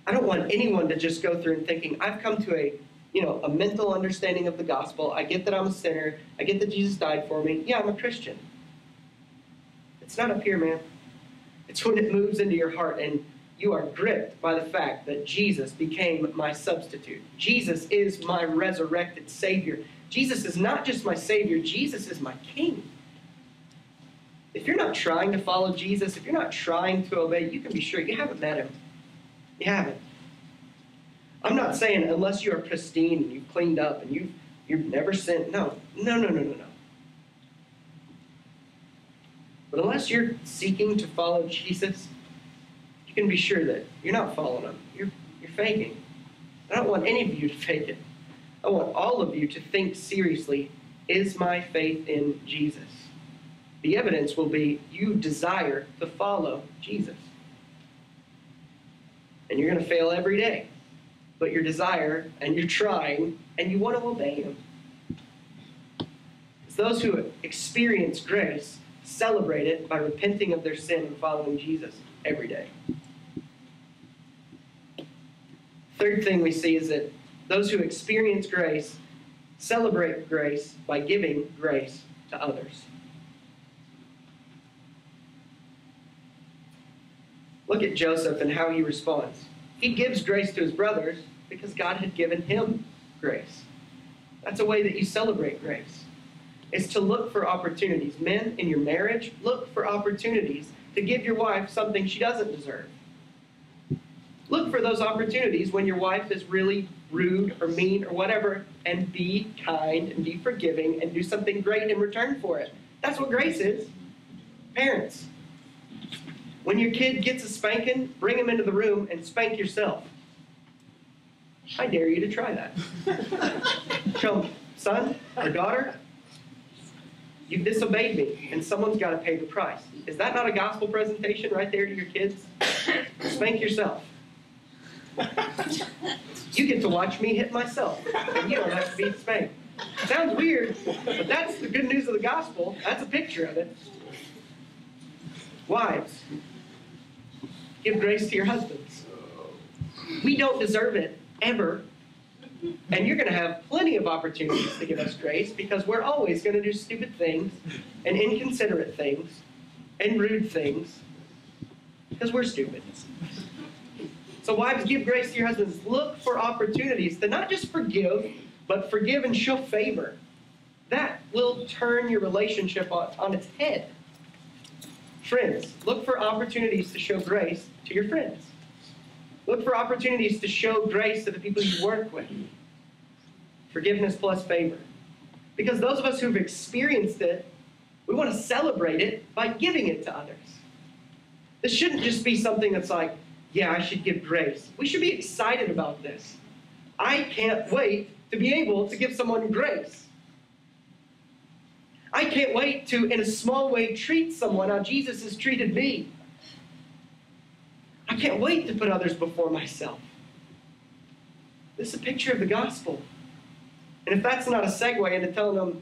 I don't want anyone to just go through and thinking, I've come to a you know, a mental understanding of the gospel. I get that I'm a sinner. I get that Jesus died for me. Yeah, I'm a Christian. It's not up here, man. It's when it moves into your heart and you are gripped by the fact that Jesus became my substitute. Jesus is my resurrected Savior. Jesus is not just my Savior, Jesus is my King. If you're not trying to follow Jesus, if you're not trying to obey, you can be sure you haven't met him. You haven't. I'm not saying unless you are pristine and you've cleaned up and you've you've never sinned. No, no, no, no, no, no. But unless you're seeking to follow Jesus, can be sure that you're not following them. You're you're faking. I don't want any of you to fake it. I want all of you to think seriously, is my faith in Jesus? The evidence will be you desire to follow Jesus. And you're going to fail every day. But your desire and you're trying and you want to obey Him. It's those who experience grace celebrate it by repenting of their sin and following Jesus every day. Third thing we see is that those who experience grace celebrate grace by giving grace to others. Look at Joseph and how he responds. He gives grace to his brothers because God had given him grace. That's a way that you celebrate grace. It's to look for opportunities. Men in your marriage, look for opportunities to give your wife something she doesn't deserve. Look for those opportunities when your wife is really rude or mean or whatever, and be kind and be forgiving and do something great in return for it. That's what grace is. Parents, when your kid gets a spanking, bring him into the room and spank yourself. I dare you to try that. Him, son or daughter, you've disobeyed me, and someone's got to pay the price. Is that not a gospel presentation right there to your kids? Spank yourself. You get to watch me hit myself, and you don't have to be spanked. Sounds weird, but that's the good news of the gospel. That's a picture of it. Wives, give grace to your husbands. We don't deserve it, ever. And you're going to have plenty of opportunities to give us grace because we're always going to do stupid things and inconsiderate things and rude things because we're stupid. So, wives, give grace to your husbands. Look for opportunities to not just forgive, but forgive and show favor. That will turn your relationship on, on its head. Friends, look for opportunities to show grace to your friends. Look for opportunities to show grace to the people you work with. Forgiveness plus favor. Because those of us who've experienced it, we want to celebrate it by giving it to others. This shouldn't just be something that's like, yeah, I should give grace. We should be excited about this. I can't wait to be able to give someone grace. I can't wait to, in a small way, treat someone how Jesus has treated me. I can't wait to put others before myself. This is a picture of the gospel. And if that's not a segue into telling them,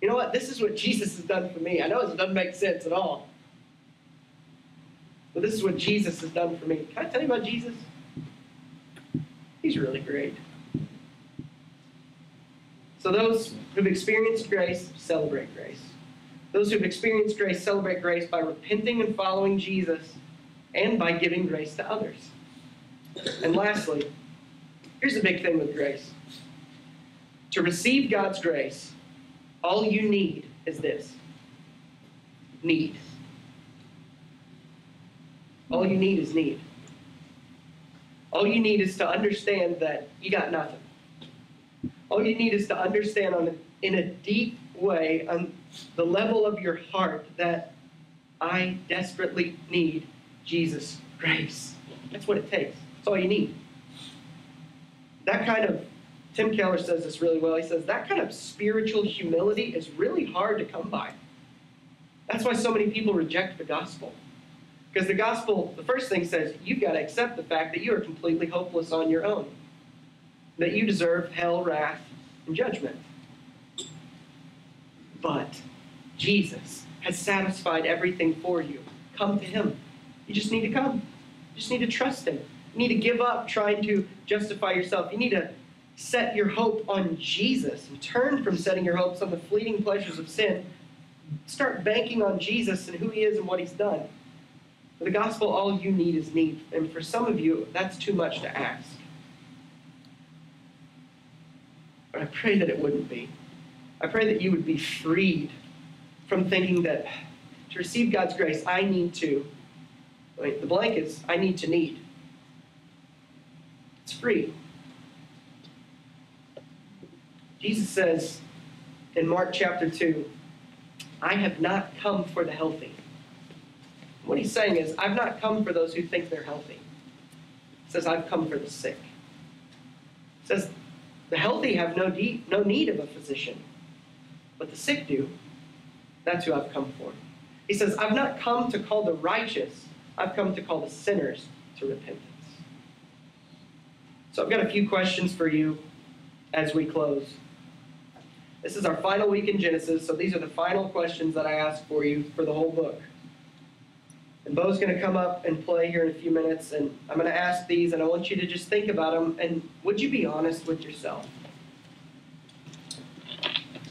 you know what, this is what Jesus has done for me. I know it doesn't make sense at all. But this is what Jesus has done for me. Can I tell you about Jesus? He's really great. So those who've experienced grace celebrate grace. Those who've experienced grace celebrate grace by repenting and following Jesus and by giving grace to others. And lastly, here's the big thing with grace to receive God's grace, all you need is this need. All you need is need. All you need is to understand that you got nothing. All you need is to understand on in a deep way, on the level of your heart, that I desperately need Jesus' grace. That's what it takes. That's all you need. That kind of, Tim Keller says this really well. He says, that kind of spiritual humility is really hard to come by. That's why so many people reject the gospel. Because the gospel, the first thing says, you've got to accept the fact that you are completely hopeless on your own, that you deserve hell, wrath, and judgment. But Jesus has satisfied everything for you. Come to Him. You just need to come. You just need to trust Him. You need to give up trying to justify yourself. You need to set your hope on Jesus and turn from setting your hopes on the fleeting pleasures of sin. Start banking on Jesus and who He is and what He's done. For the gospel, all you need is need. And for some of you, that's too much to ask. But I pray that it wouldn't be. I pray that you would be freed from thinking that to receive God's grace, I need to. Wait, the blank is I need to need. It's free. Jesus says in Mark chapter 2, I have not come for the healthy. What he's saying is, I've not come for those who think they're healthy. He says, I've come for the sick. He says, the healthy have no, de- no need of a physician, but the sick do. That's who I've come for. He says, I've not come to call the righteous, I've come to call the sinners to repentance. So I've got a few questions for you as we close. This is our final week in Genesis, so these are the final questions that I ask for you for the whole book. And Bo's going to come up and play here in a few minutes, and I'm going to ask these, and I want you to just think about them. And would you be honest with yourself?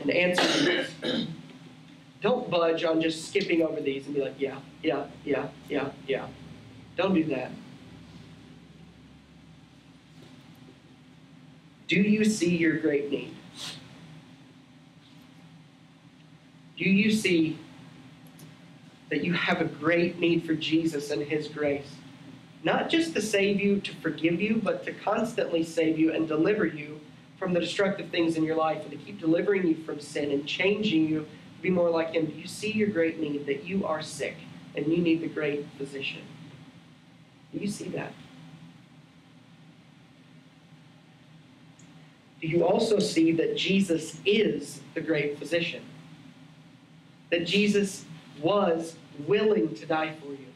And answer these. Don't budge on just skipping over these and be like, yeah, yeah, yeah, yeah, yeah. Don't do that. Do you see your great need? Do you see that you have a great need for Jesus and His grace? Not just to save you, to forgive you, but to constantly save you and deliver you from the destructive things in your life and to keep delivering you from sin and changing you to be more like Him. Do you see your great need that you are sick and you need the great physician? Do you see that? Do you also see that Jesus is the great physician? That Jesus was willing to die for you.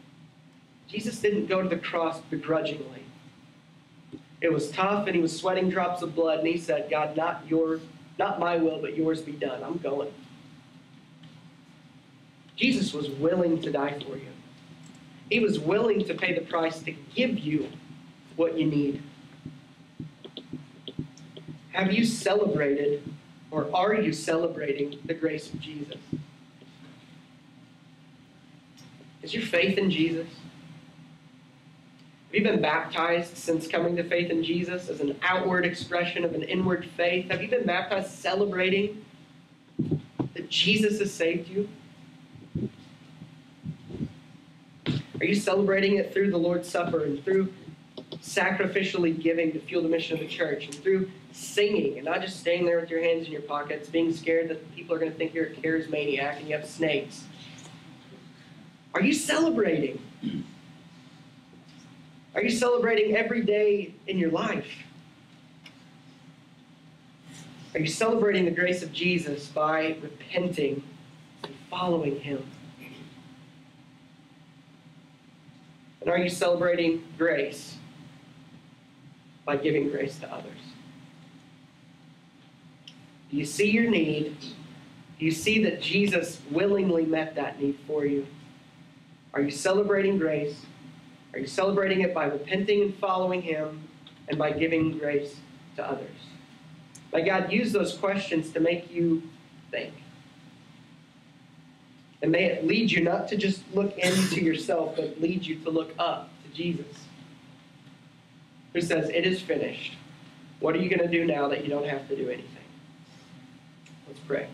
Jesus didn't go to the cross begrudgingly. It was tough and he was sweating drops of blood and he said, God, not your not my will, but yours be done. I'm going. Jesus was willing to die for you. He was willing to pay the price to give you what you need. Have you celebrated or are you celebrating the grace of Jesus? Is your faith in Jesus? Have you been baptized since coming to faith in Jesus as an outward expression of an inward faith? Have you been baptized celebrating that Jesus has saved you? Are you celebrating it through the Lord's Supper and through sacrificially giving to fuel the mission of the church and through singing and not just staying there with your hands in your pockets, being scared that people are going to think you're a charismaniac and you have snakes? Are you celebrating? Are you celebrating every day in your life? Are you celebrating the grace of Jesus by repenting and following Him? And are you celebrating grace by giving grace to others? Do you see your need? Do you see that Jesus willingly met that need for you? Are you celebrating grace? Are you celebrating it by repenting and following Him and by giving grace to others? May God use those questions to make you think. And may it lead you not to just look into yourself, but lead you to look up to Jesus, who says, It is finished. What are you going to do now that you don't have to do anything? Let's pray.